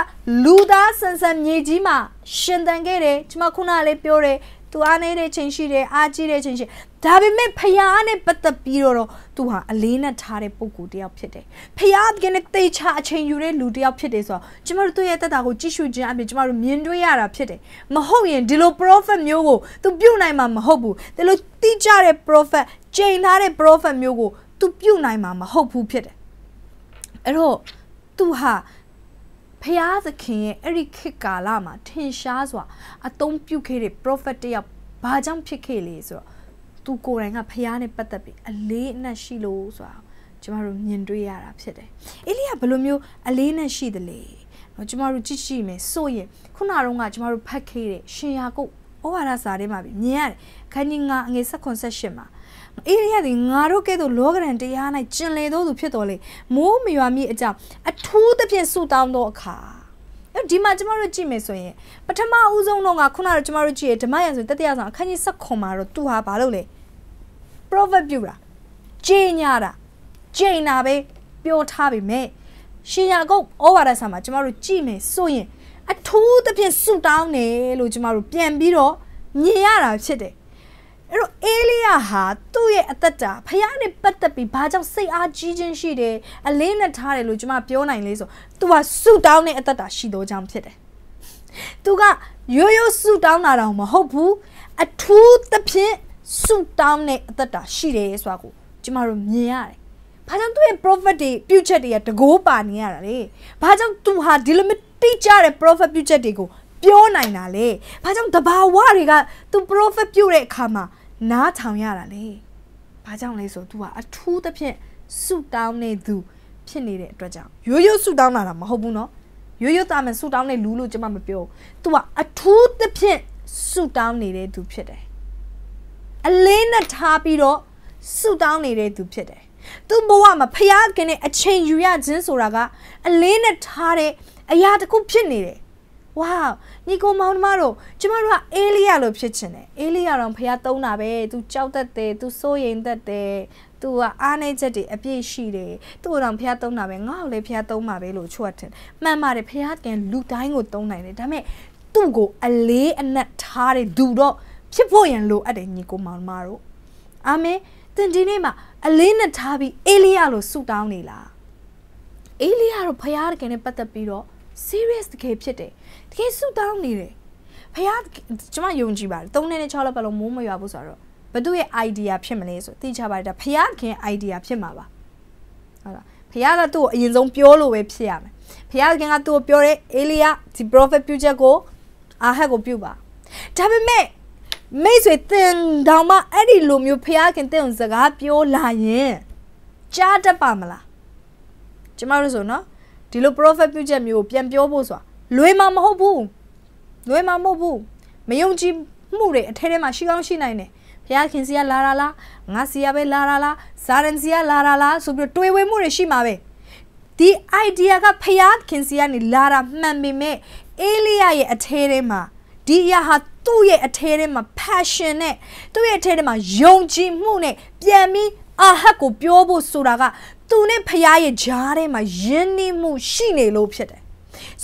လူသားဆန်ဆန်မြေကြီးမှာရှင်သန်ခဲ့တယ်ကျွန်မခုနလေးပြောတယ် သူအားနေတဲ့ချိန်ရှိတယ်အားကြီးတဲ့ချိန်ရှိဒါပေမဲ့ဖျားနဲ့ပတ်သက်ပြီးတော့သူဟာအလေးနဲ့ထားတဲ့ပုံကိုတယောက်ဖြစ်တယ်ဖျားကနဲ့တေချာအချိန်ယူတဲ့လူတယောက်ဖြစ်တယ်ဆိုတော့ကျမတို့သူ့ရဲ့တက်တာကိုကြည့်ရှုခြင်းအပြင်ကျမတို့မြင်တွေ့ရတာဖြစ်တယ်မဟုတ်ရင်ဒီလို prophet မျိုးကိုသူပြုတ်နိုင်မှာမဟုတ်ဘူးဒီလိုတိကျတဲ့ prophet ချိန်ထားတဲ့ prophet မျိုးကိုသူပြုတ်နိုင်မှာမဟုတ်ဘူးဖြစ်တယ်အဲ့တော့သူဟာ ဖျားသခင်ရဲ့အဲ့ဒီခေတ်ကာလမှာထင်ရှားစွာအသုံးပြုခဲ့တဲ့ prophet တယောက်ဘာကြောင့်ဖြစ်ခဲ့လဲဆိုတော့သူကိုယ်တိုင်ကဖျားနဲ့ပတ်သက်ပြီးအလေးအနက်ရှိလို့ဆိုတာကျမတို့မြင်တွေ့ရတာဖြစ်တယ်။အေလိယဘယ်လိုမျိုးအလေးနဲ့ရှိသလဲ။နော်ကျမတို့ကြည့်ရှိမယ်ဆိုရင်ခုနကတော့ကကျမတို့ဖတ်ခဲ့တဲ့ရှင်ယာကုပ်ဩဝါဒစာထဲမှာမြင်ရတယ်။ခန်းကြီး9အငယ်16မှာ အေရိယသည်ငါတို့ကဲ့သို့လောကရန်တရား၌ကျင်လေသောသူဖြစ်တော်လေမိုးမရွာမိအကြောင်းအထူးသဖြင့်ဆုတောင်းသောအခါဒီမှာကျမတို့ကြည့်မယ်ဆိုရင်ပထမဦးဆုံးတော့ကခုနကကျမတို့ကြည့်ရဓမ္မရံဆိုတတိယဆောင်အခန်းကြီး7မှာတော့သူဟာဘာလုပ်လဲ prophet ပြုတာဂျေညာတာဂျိနာပဲပြောထားပြီမဲ့ရှင်ယာကုတ်ဩဝါဒစာမှာကျမတို့ကြည့်မယ်ဆိုရင်အထူးသဖြင့်ဆုတောင်းတယ်လို့ကျမတို့ပြန်ပြီးတော့မြင်ရတာဖြစ်တယ် အဲ့တော့အေလိယဟာသူ့ရဲ့အသက်တာဖခင်နဲ့ပတ်သက်ပြီးဘာကြောင့်စိတ်အားကြီးခြင်းရှိတယ်အလေးနဲ့ထားတယ်လို့ကျွန်မပြောနိုင်လေဆိုသူကဆုတောင်းတဲ့အသက်တာရှိတော့ကြောင့်ဖြစ်တယ်သူကရိုးရိုးဆုတောင်းတာတော့မဟုတ်ဘူးအထူးသဖြင့်ဆုတောင်းတဲ့အသက်တာရှိတယ်ဆိုတာကိုကျွန်မတို့မြင်ရတယ်ဘာကြောင့်သူ့ရဲ့ prophet တွေပြုချက်တွေကတကိုးပါနေရတာလေဘာကြောင့်သူဟာဒီလိုမျိုးတိကျတဲ့ prophet ပြုချက်တွေကိုပြောနိုင်တာလေဘာကြောင့်တဘာဝတွေကသူ prophet ပြုတဲ့အခါမှာ နားထောင်ရတာလေဘာကြောင့်လဲဆို तू ကအထူးသဖြင့်ဆူတောင်းနေသူဖြစ်နေတဲ့အတွက်ကြောင့်ရိုးရိုးဆူတောင်းလာတာမဟုတ်ဘူးနော်ရိုးရိုးသားမယ်ဆူတောင်းနေလူလို့ကျွန်မမပြော तू ကအထူးသဖြင့်ဆူတောင်းနေတဲ့သူဖြစ်တယ်အလေးနဲ့ထားပြီးတော့ဆူတောင်းနေတဲ့သူဖြစ်တယ်သူဘဝမှာဖျားခင်နဲ့အချိန်ယူရခြင်းဆိုတာကအလေးနဲ့ထားတဲ့အရာတစ်ခုဖြစ်နေတယ် ဝါညီကိုမောင်နှမတို့ကျမတို့ကအေးလီယာလို့ဖြစ်ချင်တယ်အေးလီယာတော့ဖះသုံးတာပဲသူကြောက်တတ်တယ်သူစိုးရိမ်တတ်တယ်သူကအားနေချက်တွေအပြည့်ရှိတယ်သူ့ကိုတော့ဖះသုံးတာပဲငါ့ကိုလည်းဖះသုံးမှာပဲလို့ချွတ်တယ်မှန်ပါတယ်ဖះကန်လူတိုင်းကိုသုံးနိုင်တယ်ဒါပေမဲ့သူ့ကိုအလေးအနက်ထားတဲ့သူတော့ဖြစ်ဖို့ရန်လိုအပ်တယ်ညီကိုမောင်နှမတို့အာမင်တင်ဒီနေ့မှာအလေးနဲ့ထားပြီးအေလီယာလို့ဆုတောင်းနေလားအေလီယာတော့ဖះတကယ်နဲ့ပတ်သက်ပြီးတော့ serious တကယ်ဖြစ်တယ်တကယ်ဆူတောင်းနေတယ်ဖះကျမယုံကြည်ပါတယ်၃နှစ်နဲ့6လပတ်လုံးမိုးမရွာဘူးဆိုတော့ဘသူရဲ့ idea ဖြစ်မလဲဆိုသိချပါတယ်ဒါဖះခင် idea ဖြစ်မှာပါဟုတ်လားဖះကသူ့ကိုအရင်ဆုံးပြောလို့ပဲဖြစ်ရမယ်ဖះခင်ကသူ့ကိုပြောတယ်အေလီယာဒီ prophet ပြုချက်ကိုအာဟက်ကိုပြုပါဒါပေမဲ့မိတ်ဆွေတင်တောင်မှအဲ့ဒီလိုမျိုးဖះခင်တဲ့စကားပြောလာရင်ကြားတတ်ပါမလားကျမတို့ဆိုနော် ဒီလို prophet ပြုချက်မျိုးပြန်ပြောဖို့ဆိုတာလွယ်မှာမဟုတ်ဘူးလွယ်မှာမဟုတ်ဘူးမယုံကြည်မှုတွေအထဲထဲမှာရှိကောင်းရှိနိုင်တယ်ဘုရားခင်စီကလာတာလားငါစီကပဲလာတာလားဇာရန်စီကလာတာလားဆိုပြီးတွေးဝေမှုတွေရှိမှာပဲဒီ idea ကဖျားခင်စီကနေလာတာမှန်ပေမဲ့အေလိယရဲ့အထဲထဲမှာဒီအရာဟာသူ့ရဲ့အထဲထဲမှာ passion နဲ့သူ့ရဲ့အထဲထဲမှာယုံကြည်မှုနဲ့ပြန်ပြီးအာဟတ်ကိုပြောဖို့ဆိုတာက သူနဲ့ဖရားရဲ့ဂျားထဲမှာယဉ်နှီးမှုရှိနေလို့ဖြစ်တယ်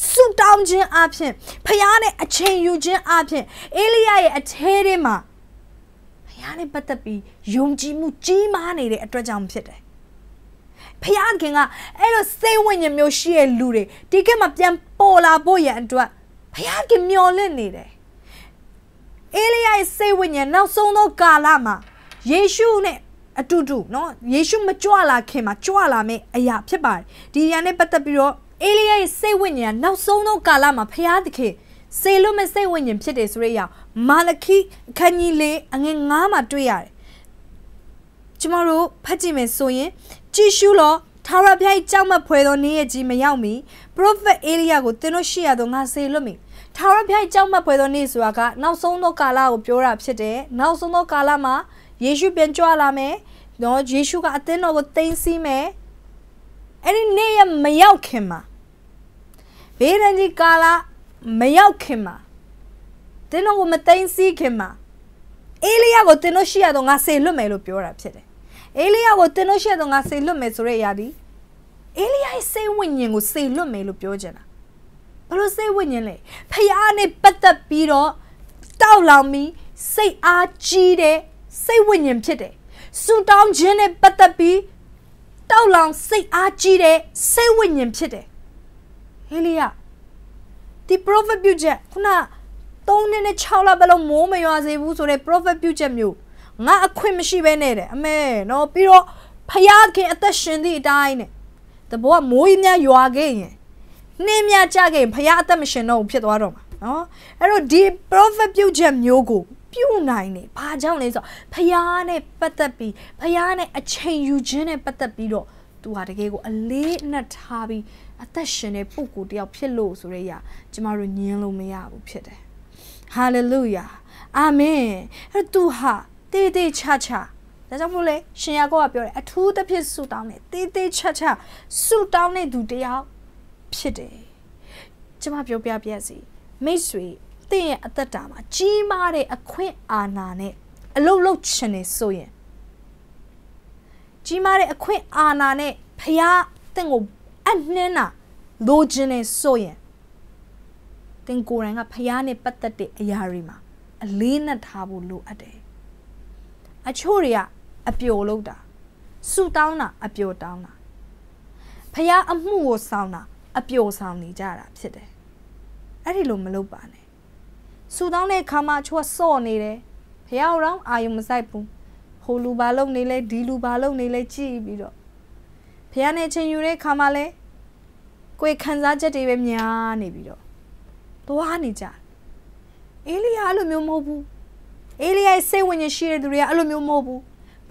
ဆူတောင်းခြင်းအပြင်ဖရားနဲ့အချိန်ယူခြင်းအပြင်အေလိယရဲ့အထဲထဲမှာဖရားနဲ့ပတ်သက်ပြီးယုံကြည်မှုကြီးမားနေတဲ့အတွက်ကြောင့်ဖြစ်တယ်ဖခင်ကအဲ့လိုစိတ်ဝိညာဉ်မျိုးရှိတဲ့လူတွေဒီကမှာပြန်ပေါ်လာဖို့ရန်အတွက်ဖခင်မျော်လင့်နေတယ်အေလိယရဲ့စိတ်ဝိညာဉ်နောက်ဆုံးသောကာလမှာယေရှုနဲ့ အတူတူเนาะယေရှုမကြွလာခင်မှာကြွလာမယ့်အရာဖြစ်ပါတယ်ဒီရန်နဲ့ပတ်သက်ပြီးတော့အေလိယရဲ့စိတ်ဝိညာဉ်နောက်ဆုံးသောကာလမှာဖျားသခင် စေလွတ်မဲ့စိတ်ဝိညာဉ်ဖြစ်တယ်ဆိုတဲ့အရာမာလခိအခန်းကြီးလေးအငယ်9မှာတွေ့ရတယ်ကျမတို့ဖတ်ကြည့်မယ်ဆိုရင်ကြည့်ရှုလောထာဝရဘုရား၏ကြောက်မက်ဖွယ်သောနေ့ရက်ကြီးမရောက်မီပရောဖက်အေလိယကိုသင်တို့ရှိရသောငါစေလွတ်မီထာဝရဘုရား၏ကြောက်မက်ဖွယ်သောနေ့ဆိုတာကနောက်ဆုံးသောကာလကိုပြောတာဖြစ်တယ်နောက်ဆုံးသောကာလမှာ ယေရှုပြန်ကြွလာမယ်နော်ယေရှုကအသင်းတော်ကိုသိမ်းဆည်းမယ်အဲ့ဒီနေ့ရမရောက်ခင်မှာဘေးရန်ကြီးကာလမရောက်ခင်မှာတင်းတော်ကိုမသိမ်းဆည်းခင်မှာအေလိယကိုတင်းတို့ရှိရတော့ငါစေလွတ်မယ်လို့ပြောတာဖြစ်တယ်အေလိယကိုတင်းတို့ရှိရတော့ငါစေလွတ်မယ်ဆိုတဲ့အရာဒီအေလိယရဲ့စိတ်ဝိညာဉ်ကိုစေလွတ်မယ်လို့ပြောကြတာဘလို့စိတ်ဝိညာဉ်လဲဖျားနဲ့ပတ်သက်ပြီးတော့တောက်လောင်ပြီးစိတ်အားကြီးတဲ့ စိတ်ဝိညာဉ်ဖြစ်တယ်ဆူတောင်းခြင်းနဲ့ပတ်သက်ပြီးတောက်လောင်စိတ်အားကြီးတဲ့စိတ်ဝိညာဉ်ဖြစ်တယ်ဟေလိယဒီ prophet ပြုချက်ခုန3နှစ်နဲ့6လပဲလုံးမိုးမရွာစေဘူးဆိုတဲ့ prophet ပြုချက်မျိုးငါအခွင့်မရှိပဲနဲ့တဲ့အမေနော်ပြီးတော့ဖယားခင်အသက်ရှင်သည့်အတိုင်းနဲ့တဘောကမိုးကြီးများရွာခဲ့ရင်နှင်းများကြခဲ့ရင်ဖယားအသက်မရှင်တော့ဘူးဖြစ်သွားတော့မှာနော်အဲ့တော့ဒီ prophet ပြုချက်မျိုးကို ပြုနိုင်နေဘာကြောင့်လဲဆိုတော့ဖယားနဲ့ပတ်သက်ပြီးဖယားနဲ့အချိန်ယူခြင်းနဲ့ပတ်သက်ပြီးတော့သူဟာတကယ်ကိုအလေးအနက်ထားပြီးအသက်ရှင်တဲ့ပုဂ္ဂိုလ်တယောက်ဖြစ်လို့ဆိုတဲ့အရာကျမတို့ညင်းလို့မရဘူးဖြစ်တယ်ဟာလေလုယာအာမင်အဲ့သူဟာတေးသေးချာချာဒါကြောင့်မို့လဲရှင်ယာကောကပြောတယ်အထူးသဖြင့်ဆူတောင်းတယ်တေးသေးချာချာဆူတောင်းတဲ့သူတယောက်ဖြစ်တယ်ကျမပြောပြပြစီမိတ်ဆွေ တင့်ရဲ့အသက်တာမှာကြီးမားတဲ့အခွင့်အာဏာနဲ့အလုတ်လုတ်ချင်နေဆိုရင်ကြီးမားတဲ့အခွင့်အာဏာနဲ့ဖះတင့်ကိုအနှင်းတာလိုချင်နေဆိုရင်တင်ကိုယ်တိုင်ကဖះနဲ့ပတ်သက်တဲ့အရာတွေမှာအလေးနက်ထားဖို့လိုအပ်တယ်အချို့တွေကအပျော်လို့တာဆူတောင်းတာအပျော်တောင်းတာဖះအမှုကိုဆောင်တာအပျော်ဆောင်နေကြတာဖြစ်တယ်အဲ့ဒီလိုမလုပ်ပါနဲ့ ဆူတောင်းတဲ့ခါမှာချိုးစော့နေတယ်ဖះအောင်အာယုံမဆိုင်ဘူးဟိုလူဘာလုံနေလဲဒီလူဘာလုံနေလဲကြည့်ပြီးတော့ဖះနဲ့ချင်းယူတဲ့ခါမှာလဲကိုယ်ခံစားချက်တွေပဲများနေပြီးတော့သွားနေကြအေလိယာအဲ့လိုမျိုးမဟုတ်ဘူးအေလိယာရဲ့စိတ်ဝိညာဉ်ရှိတဲ့သူတွေကအဲ့လိုမျိုးမဟုတ်ဘူး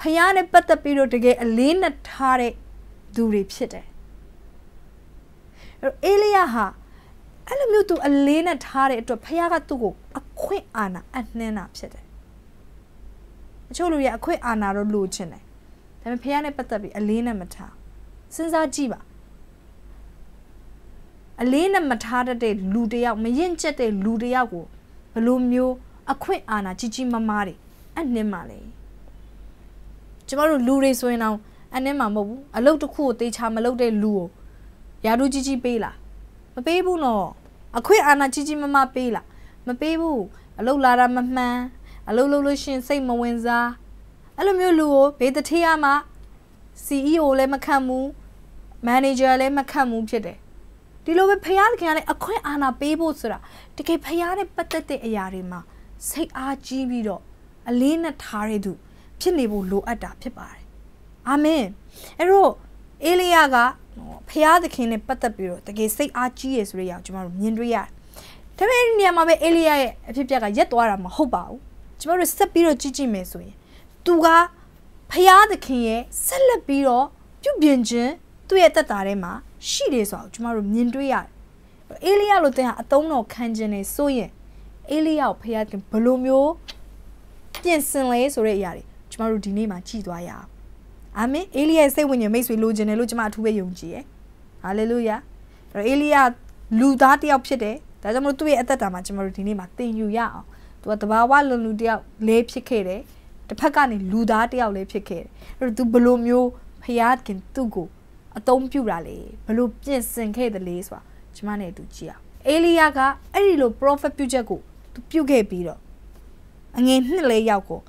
ဖះနဲ့ပတ်သက်ပြီးတော့တကယ်အလေးနဲ့ထားတဲ့သူတွေဖြစ်တယ်အဲ့အေလိယာဟာ အဲ့လိုမျိုးသူအလေးနဲ့ထားတဲ့အတွက်ဖះကသူ့ကိုအခွင့်အာဏာအနှင်းတာဖြစ်တယ်အချို့လူတွေအခွင့်အာဏာတော့လိုချင်တယ်ဒါပေမဲ့ဖះနဲ့ပတ်သက်ပြီးအလေးနဲ့မထားစဉ်းစားကြည့်ပါအလေးနဲ့မထားတတ်တဲ့လူတယောက်မရင်ကျက်တဲ့လူတယောက်ကိုဘလို့မျိုးအခွင့်အာဏာကြီးကြီးမားမားတွေအနှင်းပါလေကျမတို့လူတွေဆိုရင်တော့အနှင်းမှာမဟုတ်ဘူးအလုပ်တစ်ခုကိုတေချာမလုပ်တဲ့လူကိုယာတို့ကြီးကြီးပေးလား မပေးဘူးနော်အခွင့်အာဏာကြီးကြီးမားမားပေးလားမပေးဘူးအလုပ်လာတာမမှန်အလုပ်လုပ်လို့ရှင်စိတ်မဝင်စားအဲ့လိုမျိုးလူကိုဘေးတထေးရမှာ CEO လည်းမခံဘူးမန်နေဂျာလည်းမခံဘူးဖြစ်တယ်ဒီလိုပဲဖရားသခင်ကလည်းအခွင့်အာဏာပေးဖို့ဆိုတာတကယ်ဖရားနဲ့ပတ်သက်တဲ့အရာတွေမှာစိတ်အားကြီးပြီးတော့အလေးနဲ့ထားရသူဖြစ်နေဖို့လိုအပ်တာဖြစ်ပါတယ်အာမင်အဲ့တော့ အေလိယကဖရားသခင်နဲ့ပတ်သက်ပြီးတော့တကယ်စိတ်အားကြီးရဆိုတဲ့အရာကိုကျွန်တော်တို့မြင်တွေ့ရတယ်ဒါပေမဲ့ဒီနေရာမှာပဲအေလိယရဲ့အဖြစ်ပြက်ကရက်သွားတာမဟုတ်ပါဘူးကျွန်တော်တို့ဆက်ပြီးတော့ကြည့်ကြည့်မယ်ဆိုရင်သူကဖရားသခင်ရဲ့ဆက်လက်ပြီးတော့ပြုပြင်ခြင်းသူ့ရဲ့တက်တာထဲမှာရှိတယ်ဆိုတော့ကျွန်တော်တို့မြင်တွေ့ရတယ်။အေလိယလိုတဲ့ဟာအတုံးတော်ခံခြင်းနဲ့ဆိုရင်အေလိယကိုဖခင်ဘယ်လိုမျိုးပြင်ဆင်လဲဆိုတဲ့အရာတွေကျွန်တော်တို့ဒီနေ့မှာကြည့်သွားရအောင်။ အာမင်အေလိယရဲ့စိတ်ဝိညာဉ်မိတ်ဆွေလိုချင်တယ်လို့ကျွန်မအထူးပဲယုံကြည်ရဲ့။ဟာလေလုယာ။အဲ့တော့အေလိယလူသားတစ်ယောက်ဖြစ်တယ်။ဒါကြောင့်မလို့သူ့ရဲ့အသက်တာမှာကျွန်တော်တို့ဒီနေ့မှာသင်ယူရအောင်။သူကတဘာဝလွန်လူတစ်ယောက်လေးဖြစ်ခဲ့တယ်။တစ်ဖက်ကနေလူသားတစ်ယောက်လေးဖြစ်ခဲ့တယ်။အဲ့တော့သူဘယ်လိုမျိုးဖခင်သူ့ကိုအသုံးပြုတာလေဘလို့ပြင်ဆင်ခဲ့တယ်လေဆိုတာကျမနဲ့အတူကြည့်အောင်အေလိယကအဲ့ဒီလို prophet ပြုချက်ကိုသူပြုခဲ့ပြီးတော့အငယ်နှစ်လေးရောက်ကို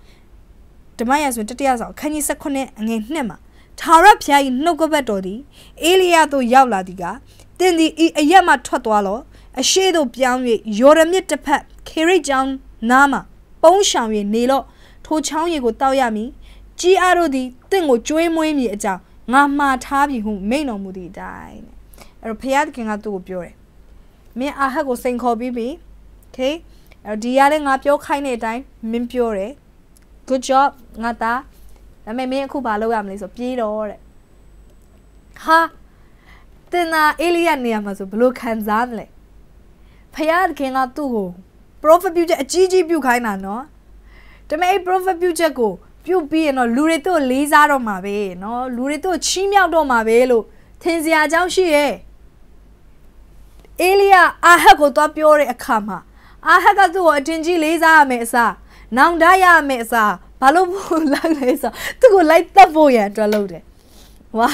ဓမ္မရာဆိုတတိယဆောင်အခန်းကြီး16အငယ်နှစ်မှာသာရဖျား၏နှုတ်ကပတ်တော်သည်အေလိယသို့ရောက်လာသည်ကတင်းသည်ဤအရက်မှထွက်သွားလောအရှိတို့ပြောင်း၍ယော်ရမြစ်တစ်ဖက်ခေရိတ်ကျောင်းနားမှာပုံးရှောင်၍နေလော့ထိုချောင်းရည်ကိုတောက်ရမည်ကြီးအားတို့သည်တင့်ကိုကျွေးမွေးမည်အကြောင်းငါမှားထားပြီဟုမိန်တော်မူသည့်အတိုင်းတဲ့အဲ့တော့ဘုရားသခင်ကသူ့ကိုပြောတယ်မင်းအာဟတ်ကိုစိန်ခေါ်ပြီးပြီ okay အဲ့တော့ဒီရလဲငါပြောခိုင်းတဲ့အတိုင်းမင်းပြောတယ် good job ငါသားဒါပေမဲ့မင်းအခုဘာလုပ်ရမလဲဆိုပြေးတော့တဲ့ဟာတင်နာအေလိယနေရာမှာဆိုဘလို့ခံစားမလဲဖယားခင်ကသူ့ကို prophet ပြုချက်အကြီးကြီးပြုခိုင်းတာနော်ဒါပေမဲ့အဲ့ prophet ပြုချက်ကိုပြုတ်ပြီးရင်တော့လူတွေသူ့ကိုလေးစားတော့မှာပဲနော်လူတွေသူ့ကိုချီးမြှောက်တော့မှာပဲလို့ထင်စရာအကြောင်းရှိရဲ့အေလိယအာဟတ်ကိုသွားပြောတဲ့အခါမှာအာဟတ်ကသူ့ကိုအတင်ကြီးလေးစားရမယ်အစား နောင်တရရမယ်အစားဘာလို့ဖို့လိုက်လဲဆိုသူ့ကိုလိုက်တက်ဖို့ရန်အတွက်လုပ်တယ်ဝါ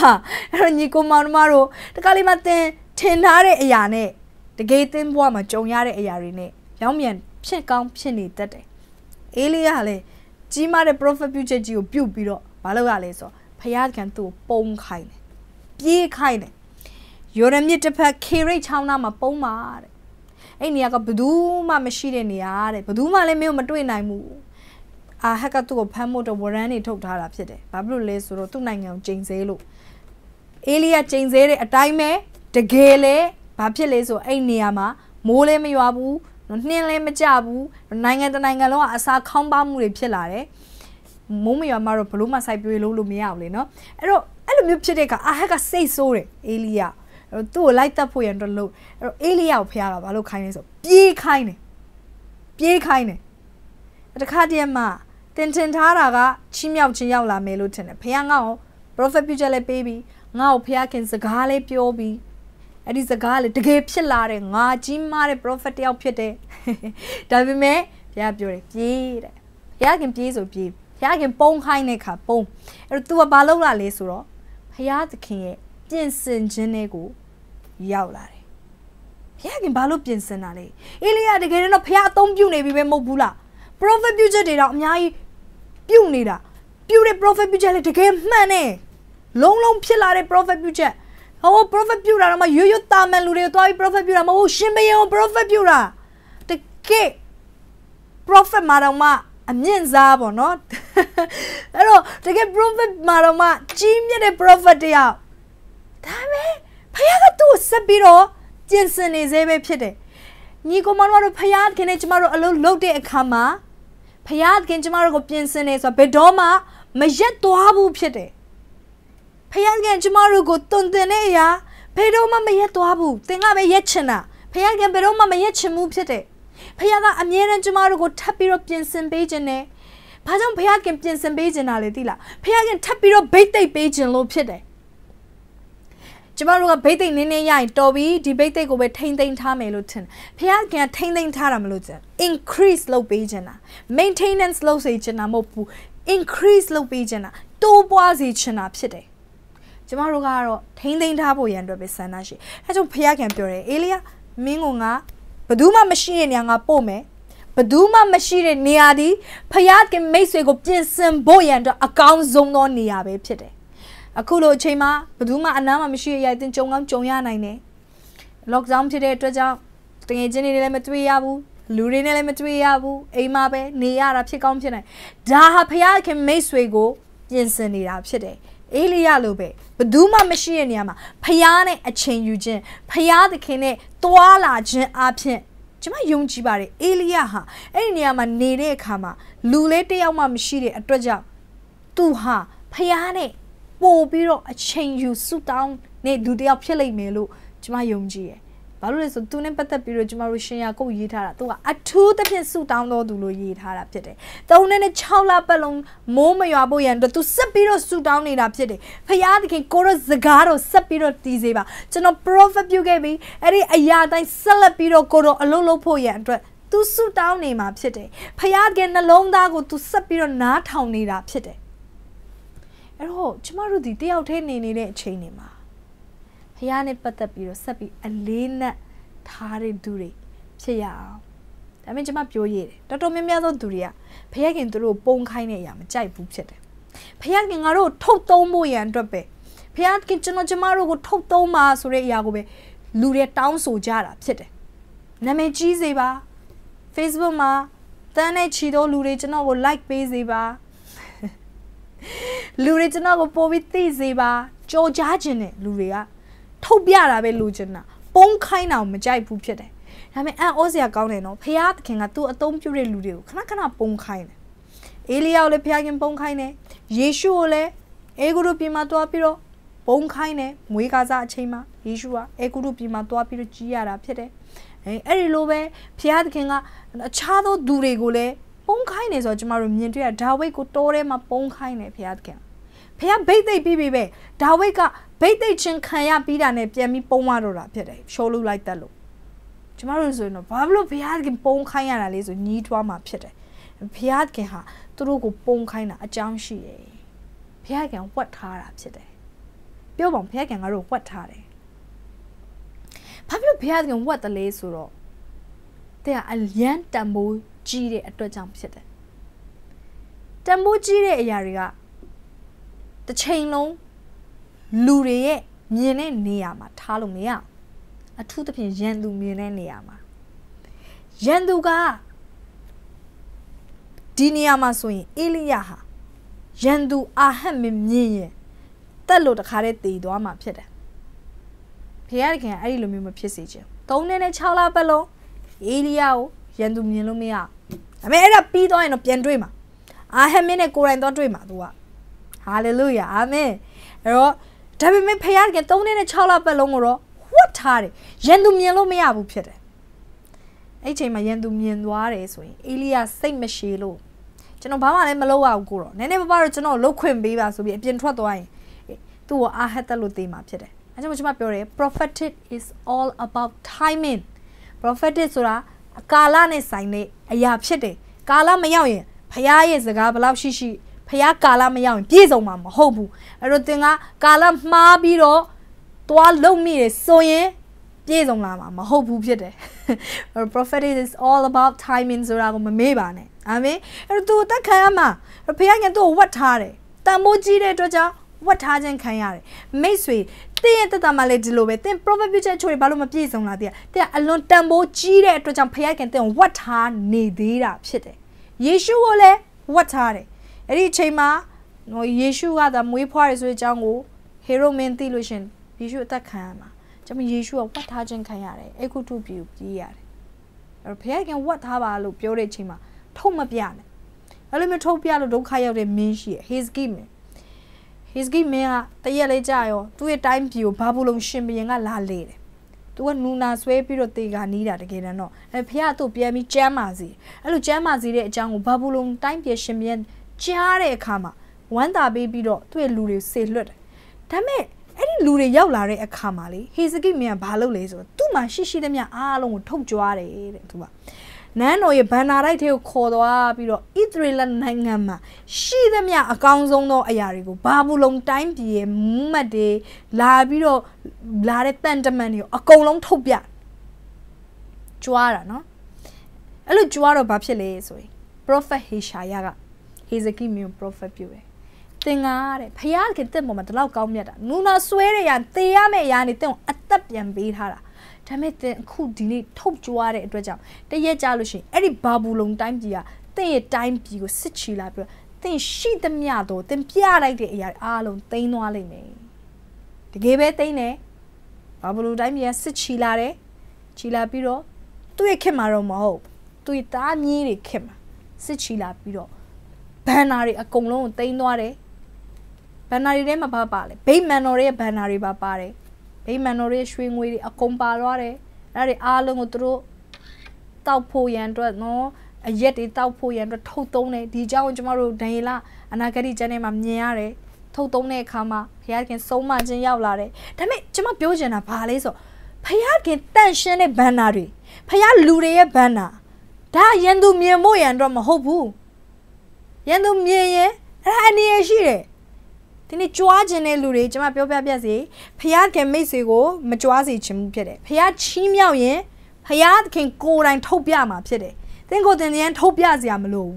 အဲ့တော့ညီကိုမောင်နှမတို့တခါလေးမှတင်ထင်ထားတဲ့အရာနဲ့တကယ်သင်ဘဝမှာကြုံရတဲ့အရာတွေနဲ့ရောင်းမြန်ဖြစ်ကောင်းဖြစ်နေတတ်တယ်အေလိယကလည်းကြီးမားတဲ့ prophet ပြုချက်ကြီးကိုပြုတ်ပြီးတော့မလုပ်ရလဲဆိုဖယားကန်သူ့ကိုပုံခိုင်းတယ်ပြေးခိုင်းတယ်ယောရမြစ်တစ်ဖက်ခေရိတ်ချောင်းသားမှာပုံပါတဲ့ အဲ့နေရာကဘယ်သူမှမရှိတဲ့နေရာတဲ့ဘယ်သူမှလည်းမင်းကိုမတွေ့နိုင်ဘူးအာဟက်ကသူ့ကိုဖမ်းဖို့တော့ဝရမ်းနေထုတ်ထားတာဖြစ်တယ်ဘာဖြစ်လို့လဲဆိုတော့သူ့နိုင်ငံကိုချိန်ဆလို့အေလီယာချိန်ဆတဲ့အတိုင်းပဲတကယ်လေဘာဖြစ်လဲဆိုအဲ့နေရာမှာမိုးလည်းမရွာဘူးနှင်းလည်းမကြဘူးနိုင်ငံတနိုင်ငံလုံးကအစာခေါင်းပါမှုတွေဖြစ်လာတယ်မိုးမရွာမှတော့ဘလို့မှစိုက်ပျိုးလို့လို့မရဘူးလေနော်အဲ့တော့အဲ့လိုမျိုးဖြစ်တဲ့အခါအာဟက်ကစိတ်ဆိုးတယ်အေလီယာ အဲ့တော့သူ့ကိုလိုက်တက်ဖို့ရန်တော့လို့အဲ့တော့အေလီယာကိုဖះကဘာလို့ခိုင်းလဲဆိုပြေးခိုင်းတယ်ပြေးခိုင်းတယ်တခါတည်းမှာတင်တင်ထားတာကချီးမြှောက်ခြင်းရောက်လာမယ်လို့ထင်တယ်ဖះငါ့ကို prophet ပြုချက်လည်းပေးပြီးငါ့ကိုဖះခင်စကားလည်းပြောပြီးအဲ့ဒီစကားလေတကယ်ဖြစ်လာတဲ့ငါကြီးမားတဲ့ prophet တယောက်ဖြစ်တယ်ဒါပေမဲ့ဘုရားပြောတယ်ပြေးတဲ့ဘုရားခင်ပြေးဆိုပြေးဘုရားခင်ပုံခိုင်းတဲ့ခါပုံအဲ့တော့ तू ကဘာလုပ်လာလဲဆိုတော့ဘုရားသခင်ရဲ့ ပြင်ဆင်ခြင်းတွေကိုရောက်လာတယ်ဘုရားခင်ဘာလို့ပြင်ဆင်တာလဲအေလိယတကယ်တော့ဘုရားအသုံးပြုနေပြီပဲမဟုတ်ဘူးလား prophet ပြုချက်တွေတော့အများကြီးပြုနေတာပြုတဲ့ prophet ပြုချက်လေတကယ်မှန်တယ်လုံးလုံးဖြစ်လာတဲ့ prophet ပြုချက်ဟော prophet ပြုတာတော့မရွရွတာမန်လူတွေသွားပြီး prophet ပြုတာမဟုတ်ရှင်ဘယံ prophet ပြုတာတကယ် prophet မှာတော့မှအမြင့်စားပေါ့နော်အဲ့တော့တကယ် prophet မှာတော့မှကြီးမြတ်တဲ့ prophet တယောက် ဒါပဲဖခင်ကသူ့ကိုဆက်ပြီးတော့ကျင်စင်နေသေးပဲဖြစ်တယ်ညီကောင်မတို့ဖခင်ခင်နဲ့ကျမတို့အလုပ်လုပ်တဲ့အခါမှာဖခင်ကျမတို့ကိုပြင်ဆင်နေဆိုဘယ်တော့မှမရက်သွားဘူးဖြစ်တယ်ဖခင်ကကျမတို့ကိုတုန်တင်တဲ့အရာဘယ်တော့မှမရက်သွားဘူးသင်ကပဲရက်ချင်တာဖခင်ကဘယ်တော့မှမရက်ချင်ဘူးဖြစ်တယ်ဖခင်ကအမြဲတမ်းကျမတို့ကိုထပ်ပြီးတော့ပြင်ဆင်ပေးခြင်းနဲ့ဘာကြောင့်ဖခင်ပြင်ဆင်ပေးခြင်းတာလဲသိလားဖခင်ထပ်ပြီးတော့ဗိတ်သိက်ပေးခြင်းလို့ဖြစ်တယ် ကျမတို့ကဗိတ်သိက်နင်းနေရရင်တော်ပြီဒီဗိတ်သိက်ကိုပဲထိမ့်သိမ့်ထားမယ်လို့ထင်တယ်ဖခင်ကထိမ့်သိမ့်ထားတာမလို့ကျန် increase လုပ်ပေးခြင်းတာ maintenance လုပ်စေခြင်းတာမဟုတ်ဘူး increase လုပ်ပေးခြင်းတာတိုးပွားစေခြင်းတာဖြစ်တယ်ကျမတို့ကတော့ထိမ့်သိမ့်ထားဖို့ရန်အတွက်ပဲဆန္ဒရှိအဲကြောင့်ဖခင်ပြောတယ်အေလီယာမင်းကငါဘယ်သူမှမရှိတဲ့နေရာငါပို့မယ်ဘယ်သူမှမရှိတဲ့နေရာဒီဖခင်မိတ်ဆွေကိုပြင်ဆင်ဖို့ရန်အတွက်အကောင်းဆုံးသောနေရာပဲဖြစ်တယ် အခုလိုအချိန်မှာဘယ်သူမှအနားမှာမရှိရရတဲ့ကြုံကောင်းကြုံရနိုင်တယ် lockdown ဖြစ်တဲ့အတွက်ကြောင့်တကယ်ချင်းတွေလည်းမတွေ့ရဘူးလူတွေနဲ့လည်းမတွေ့ရဘူးအိမ်မှာပဲနေရတာဖြစ်ကောင်းဖြစ်နိုင်ဒါဟာဖခင်မိတ်ဆွေကိုပြင်ဆင်နေတာဖြစ်တယ်အေလိယလိုပဲဘယ်သူမှမရှိတဲ့နေရာမှာဖျားနဲ့အချိန်ယူခြင်းဖျားသခင်နဲ့တွာလာခြင်းအပြင်ကျွန်မယုံကြည်ပါတယ်အေလိယဟာအဲ့ဒီနေရာမှာနေတဲ့အခါမှာလူလေးတယောက်မှမရှိတဲ့အတွက်ကြောင့်သူဟာဖျားနဲ့ ပို့ပြီးတော့အချိန်ယူဆူတောင်းနေလူတယောက်ဖြစ်လိမ့်မယ်လို့ကျွန်မယုံကြည်တယ်ဘာလို့လဲဆိုသူနဲ့ပတ်သက်ပြီးတော့ကျမတို့ရှင်ရကုတ်ရေးထားတာသူကအထူးသဖြင့်ဆူတောင်းတော်သူလို့ရေးထားတာဖြစ်တယ်။သုံးနဲ့6လပတ်လုံးမိုးမရွာဖို့ရန်အတွက်သူဆက်ပြီးတော့ဆူတောင်းနေတာဖြစ်တယ်။ဖယားသခင်ကိုရောစကားတော့ဆက်ပြီးတော့တည်စေပါ။ကျွန်တော် prophet ပြုခဲ့ပြီးအဲ့ဒီအရာတိုင်းဆက်လက်ပြီးတော့ကိုရောအလုပ်လုပ်ဖို့ရန်အတွက်သူဆူတောင်းနေမှာဖြစ်တယ်။ဖယားကနှလုံးသားကိုသူဆက်ပြီးတော့နားထောင်နေတာဖြစ်တယ်။ အဲ့တော့ကျမတို့ဒီတယောက်တည်းနေနေတဲ့အချိန်တွေမှာဖះနဲ့ပတ်သက်ပြီးတော့ဆက်ပြီးအလေးနက်ထားတဲ့သူတွေဖြစ်ရအောင်ဒါပေမဲ့ကျွန်မပြောရည်တယ်တော်တော်များများသောသူတွေကဖះခင်သူတို့ပုံခိုင်းတဲ့အရာမကြိုက်ဘူးဖြစ်တယ်ဖះခင်ငါတို့ထုတ်သုံးဖို့ရန်အတွက်ပဲဖះခင်ကျွန်တော်ကျမတို့ကိုထုတ်သုံးပါဆိုတဲ့အရာကိုပဲလူတွေတောင်းဆိုကြတာဖြစ်တယ်နာမည်ကြီးစေပါ Facebook မှာတန်းနဲ့ချီတော့လူတွေကျွန်တော်ကို like ပေးစေပါ လူတွေကျွန်တော်ကိုပို့ပြီးသိစေပါကြော်ကြားခြင်းနဲ့လူတွေကထုတ်ပြတာပဲလိုချင်တာပုံခိုင်းတာမကြိုက်ဘူးဖြစ်တယ်ဒါပေမဲ့အံ့ဩစရာကောင်းတယ်နော်ဖျားသခင်ကသူ့အသုံးပြုတဲ့လူတွေကိုခဏခဏပုံခိုင်းတယ်အေလိယကိုလည်းဖျားခင်ပုံခိုင်းတယ်ယေရှုကိုလည်းအေဂုရုပြည်မှာတွားပြီးတော့ပုံခိုင်းတယ်မွေးကားစားအချိန်မှာယေရှုကအေဂုရုပြည်မှာတွားပြီးတော့ကြီးရတာဖြစ်တယ်အဲအဲ့ဒီလိုပဲဖျားသခင်ကအခြားသောသူတွေကိုလည်း ပုံခိုင်းနေဆိုတော့ကျမတို့မြင်တွေ့ရဒါဝိတ်ကိုတိုးထဲမှာပုံခိုင်းတယ်ဖျားသခင်ဖះဘိတ်သိပ်ပြီးပြီပဲဒါဝိတ်ကဘိတ်သိပ်ချင်းခံရပြီးတာနဲ့ပြန်ပြီးပုံသွားတော့တာဖြစ်တယ်ရှိုးလို့လိုက်တတ်လို့ကျမတို့ဆိုရင်တော့ဘာလို့ဘုရားခင်ပုံခိုင်းရတာလဲဆိုညီးထွားမှာဖြစ်တယ်ဘုရားခင်ဟာသူတို့ကိုပုံခိုင်းတာအကြောင်းရှိတယ်ဘုရားခင်ဝတ်ထားတာဖြစ်တယ်ပြောပါဘုရားခင်ကတော့ဝတ်ထားတယ်ဘာဖြစ်လို့ဘုရားခင်ဝတ်တယ်လဲဆိုတော့တဲ့ကအလျံတန်ဖိုး ကြီးတဲ့အတွက်ကြောင့်ဖြစ်တယ်တန်ဖိုးကြီးတဲ့အရာတွေကတစ်ချိန်လုံးလူတွေရဲ့မြင်တဲ့နေရာမှာထားလို့မရအထူးသဖြင့်ရန်သူမြင်တဲ့နေရာမှာရန်သူကဒီနေရာမှာဆိုရင်အေလိယဟာရန်သူအာဟတ်မင်းမြင်ရင်တက်လို့တခါတည်းတည်သွားမှာဖြစ်တယ်ဖခင်ခင်အဲ့ဒီလိုမျိုးမဖြစ်စေချင်၃နှစ်နဲ့6လပတ်လုံးအေလိယကိုရန်သူမြင်လို့မရ ဒါပေမဲ့အဲ့ဒါပြီးသွားရင်တော့ပြန်တွေ့မှာအာဟတ်မင်းနဲ့ကိုရိုင်းတော့တွေ့မှာသူကဟာလေလုယာအာမင်အဲ့တော့ဒါပေမဲ့ဖခင်က3နှစ်နဲ့6လပတ်လုံးကိုတော့ဝတ်ထားတယ်ရန်သူမြင်လို့မရဘူးဖြစ်တယ်အဲ့ချိန်မှာရန်သူမြင်သွားတယ်ဆိုရင်အေလိယစိတ်မရှိလို့ကျွန်တော်ဘာမှလည်းမလုပ်ရဘူးကိုတော့နည်းနည်းပါးပါတော့ကျွန်တော်လှုပ်ခွင့်ပေးပါဆိုပြီးအပြင်ထွက်သွားရင်သူ့ကိုအာဟတ်တက်လို့သိမှာဖြစ်တယ်အဲကြောင့်ကျွန်မပြောတယ် prophetic is all about timing prophetic ဆိုတာ ကာလနဲ့ဆိုင်တဲ့အရာဖြစ်တယ်ကာလမရောက်ရင်ဖခင်ရဲ့စကားဘယ်လောက်ရှိရှိဖះကာလမရောက်ရင်ပြည့်စုံမှာမဟုတ်ဘူးအဲ့တော့သင်ကကာလမှားပြီးတော့သွားလုံမိတယ်ဆိုရင်ပြည့်စုံလာမှာမဟုတ်ဘူးဖြစ်တယ် prophetic is all about timing ဆိုတာကိုမမေ့ပါနဲ့အာမင်အဲ့တော့သူအသက်ခံရမှာဖះကသူ့ကိုဝတ်ထားတယ်တန်ဖိုးကြီးတဲ့အတွက်ကြောင့် ဝတ်ထားခြင်းခံရတယ်မိတ်ဆွေတင်းရဲ့တက်တာမှလည်းဒီလိုပဲတင်း prophet ပြချက်ချိုးတွေဘာလို့မပြည့်စုံလာသေးလဲတင်းအလွန်တန်ဖိုးကြီးတဲ့အတွက်ကြောင့်ဖះကတင်းကိုဝတ်ထားနေသေးတာဖြစ်တယ်ယေရှုကိုလည်းဝတ်ထားတယ်အဲ့ဒီအချိန်မှာဟိုယေရှုကသာမွေးဖွားရဆိုတဲ့အကြောင်းကိုဟေရိုမင်းသိလို့ရှင်ယေရှုအသက်ခံရမှာကျွန်မယေရှုကဝတ်ထားခြင်းခံရတယ်အေကုထုပြူပြေးရတယ်အဲ့တော့ဘုရားကဝတ်ထားပါလို့ပြောတဲ့အချိန်မှာထုတ်မပြနဲ့အဲ့လိုမျိုးထုတ်ပြလို့ဒုက္ခရောက်တဲ့မင်းရှိရ his give me his give me ကတရက်လေးကြာရောသူ့ရဲ့တိုင်းပြည်ကိုဘာဘူးလုံးရှင်ဘရင်ကလာလေတယ်သူကနူနာဆွဲပြီးတော့တေကနီးတာတကယ်တမ်းတော့အဲဖះသူ့ပြန်ပြီးကျမ်းမာစီအဲ့လိုကျမ်းမာစီတဲ့အကြောင်းကိုဘာဘူးလုံးတိုင်းပြည်ရှင်ဘရင်ကြားတဲ့အခါမှာဝမ်းသာပေးပြီးတော့သူ့ရဲ့လူတွေဆေလွတ်တယ်ဒါပေမဲ့အဲ့ဒီလူတွေရောက်လာတဲ့အခါမှာလေဟေဇကိမင်းကဘာလုပ်လဲဆိုတော့သူ့မှာရှိရှိသမျှအားလုံးကိုထုတ်ကြွားတယ်တဲ့သူက နန်းတော်ရဲ့ဘန္နာတိုက်ထဲကိုခေါ်သွားပြီးတော့ဣသရေလနိုင်ငံမှာရှိသမျှအကောင်းဆုံးသောအရာတွေကိုဘာဘူးလုံတိုင်းပြည်ရဲ့မူးမတ်တွေလာပြီးတော့လာတဲ့တန်တမန်တွေကိုအကုန်လုံးထုတ်ပြကြွားတာနော်အဲ့လိုကြွားတော့ဘာဖြစ်လဲဆိုရင် prophet Heshaya ကဟေဇကိမျိုး prophet ပြုတယ်သင်္ကားတဲ့ဖယားခင်တက်ပေါ်မှာဒီလောက်ကောင်းမြတ်တာနူနာဆွဲတဲ့ရန်သေရမယ့်ရာနေတင့်ကိုအသက်ပြန်ပေးထားတာ ဒါပေမဲ့သင်အခုဒီနေ့ထုတ်ကြွားတဲ့အတွက်ကြောင့်တရက်ကြလို့ရှိရင်အဲ့ဒီဘာဘူးလုံတိုင်းပြည်ကသင်ရဲ့တိုင်းပြည်ကိုစစ်ချီလာပြီးတော့သင်ရှိသမျှတော့သင်ပြလိုက်တဲ့အရာအားလုံးသိမ်းသွားလိမ့်မယ်တကယ်ပဲသိမ်းတယ်ဘာဘူးလုံတိုင်းပြည်ကစစ်ချီလာတယ်ချီလာပြီးတော့သူ့ရဲ့ခင်မှာတော့မဟုတ်သူ့ရဲ့သားမြည်တွေခင်မှာစစ်ချီလာပြီးတော့ဘန်နာတွေအကုန်လုံးကိုတင်သွားတယ်ဘန်နာတွေထဲမှာဘာပါလဲဗိမန်တော်ရဲ့ဘန်နာတွေပါပါတယ် ဗိမန်တော်ရဲ့ရွှေငွေတွေအကုန်ပါသွားတယ်အဲ့ဒါတွေအားလုံးကိုသူတို့တောက်ဖို့ရန်အတွက်နော်အရက်တွေတောက်ဖို့ရန်အတွက်ထုတ်သုံးတယ်ဒီကြောင့်ကျမတို့ဒန်ရီလာအနာဂတိကျမ်းထဲမှာမြင်ရတယ်ထုတ်သုံးတဲ့အခါမှာဘုရားခင်ဆုံးမခြင်းရောက်လာတယ်ဒါပေမဲ့ကျမပြောချင်တာဘာလဲဆိုဘုရားခင်တန့်ရှင်းတဲ့ဘန်နာတွေဘုရားလူတွေရဲ့ဘန်နာဒါရန်သူမြင်ဖို့ရန်တော့မဟုတ်ဘူးရန်သူမြင်ရင်အဲ့ဒါအနေရရှိတယ် ဒီနေ့ကြွားခြင်းတဲ့လူတွေကျွန်မပြောပြပြစီဖျားခင်မိတ်ဆွေကိုမကြွားစေချင်ဘူးဖြစ်တယ်ဖျားချီးမြှောက်ရင်ဖျားခင်ကိုယ်တိုင်ထုတ်ပြမှာဖြစ်တယ်သင်ကိုယ်တင်ရန်ထုတ်ပြစရာမလိုဘူး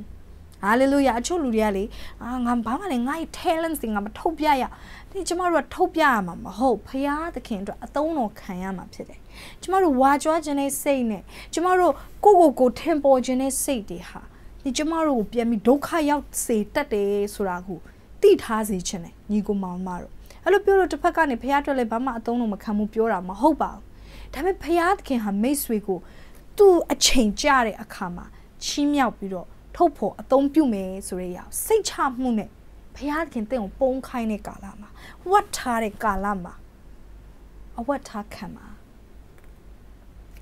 ဟာလေလုယာအချို့လူတွေကလေအာငါဘာမှလည်းငါ့ talent တွေငါမထုတ်ပြရဒီကျမတို့ကထုတ်ပြရမှာမဟုတ်ဖျားသခင်အတွက်အသုံးတော်ခံရမှာဖြစ်တယ်ကျမတို့ဝါကြွားခြင်းတဲ့စိတ်နဲ့ကျမတို့ကိုကိုကိုထင်ပေါ်ခြင်းတဲ့စိတ်တွေဟာဒီကျမတို့ကိုပြန်ပြီးဒုက္ခရောက်စေတတ်တယ်ဆိုတာကို သိထားစေချင်တယ်ညီကိုမောင်မတို့အဲ့လိုပြောလို့တစ်ဖက်ကနေဖះအတွက်လည်းဘာမှအသုံးလို့မခံဘူးပြောတာမဟုတ်ပါဘူးဒါပေမဲ့ဖះသခင်ဟာမိတ်ဆွေကိုသူ့အချိန်ကြတဲ့အခါမှာချီးမြှောက်ပြီးတော့ထုတ်ဖို့အသုံးပြုမယ်ဆိုရရစိတ်ချမှုနဲ့ဘုရားခင်တင့်ကိုပုံခိုင်းတဲ့ကာလမှာဝတ်ထားတဲ့ကာလမှာအဝတ်ထားခံမှာ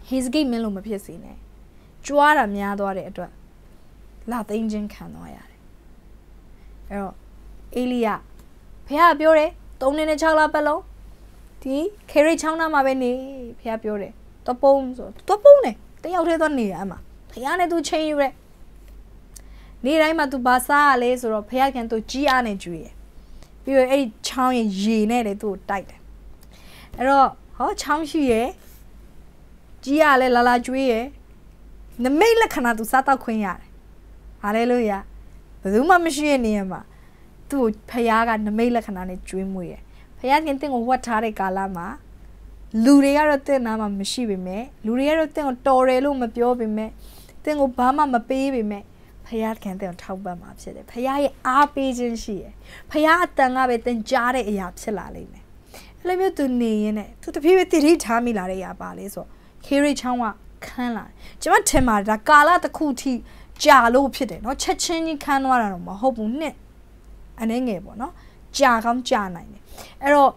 his gate မင်းလို့မဖြစ်စေနဲ့ကြွားတာများသွားတဲ့အတွက်လာသိမ်းခြင်းခံသွားရတယ်အဲ့တော့ အေလိယဖះပြောတယ်၃နှစ်နဲ့6လပတ်လုံးဒီခေရိချောင်းသားမှာပဲနေဖះပြောတယ်တော့ပုံဆိုတော့ပုံနေတယောက်တည်းသွားနေရအမှာဖះနဲ့သူချိန်ယူရဲနေ့တိုင်းမှာသူဘာစားရလဲဆိုတော့ဖះကန်သူကြီးအားနဲ့ကျွေးရပြီးတော့အဲ့ဒီချောင်းရဲ့ရေနဲ့လေသူ့ကိုတိုက်တယ်အဲ့တော့ဟောချောင်းရှိရကြီးရလဲလာလာကျွေးရနမိတ်လက္ခဏာသူစားတော့ခွင့်ရတယ်ဟာလေလုယာဘယ်သူမှမရှိတဲ့နေရာမှာ သူ့ကိုဖះကနမိတ်လက္ခဏာနဲ့ကျွေးမွေးရဖះခင်တင့်ကိုဝတ်ထားတဲ့ကာလမှာလူတွေကတော့တင့်နာမှာမရှိပေမဲ့လူတွေကတော့တင့်ကိုတော်တယ်လို့မပြောပေမဲ့တင့်ကိုဘာမှမပေးပေမဲ့ဖះခင်တင့်ကိုထောက်ပံ့မှာဖြစ်တယ်ဖះရဲ့အားပေးခြင်းရှိရယ်ဖះအတန်ကပဲတင်ကြားတဲ့အရာဖြစ်လာလိမ့်မယ်အဲ့လိုမျိုးသူနေရင်နဲ့သူတဖြည်းဖြည်းတည်ထိထားမိလာတဲ့အရာပါလေဆိုခေရိချောင်းကခန်းလာကျွန်မထင်ပါတယ်ဒါကာလတစ်ခုထိကြာလို့ဖြစ်တယ်เนาะချက်ချင်းကြီးခန်းသွားတာတော့မဟုတ်ဘူးနှစ် အနှဲငယ်ပေါ့နော်ကြာကောင်းကြာနိုင်တယ်အဲ့တော့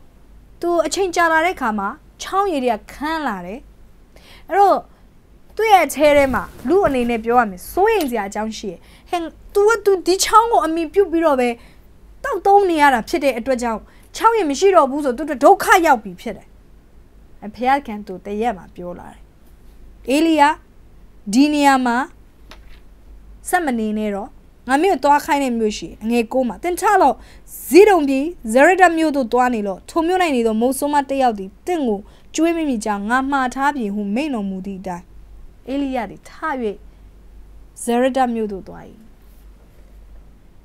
သူအချိန်ကြာလာတဲ့ခါမှာချောင်းရည်တွေကခန်းလာတယ်အဲ့တော့သူ့ရဲ့အဲထဲမှာလူအနေနဲ့ပြောရမယ်စိုးရိမ်စရာအကြောင်းရှိရယ်ဟင်သူကသူဒီချောင်းကိုအမိပြုတ်ပြီးတော့ပဲတောက်တုံးနေရတာဖြစ်တဲ့အတွက်ကြောင့်ချောင်းရည်မရှိတော့ဘူးဆိုသူတို့ဒုက္ခရောက်ပြီဖြစ်တယ်အဖေကန်သူတရက်မှာပြောလာတယ်အေလီယာဒီနေရာမှာဆက်မနေနဲ့တော့ ငါမျိုးသွားခိုင်းတဲ့မျိုးရှိအငယ်ကိုမှာတင်ချလို့ဇီးတုံပြီးဇရဒမျိုးတို့သွားနေလို့ထုံမျိုးနိုင်နေတော့မုံဆိုးမတယောက်ဒီတင့်ကိုကျွေးမိမိကြောင့်ငါမှားထားပြီဟုမိန်တော်မူသည့်အတိုင်းအေလိယသည်ထ၍ဇရဒမျိုးတို့သွား၏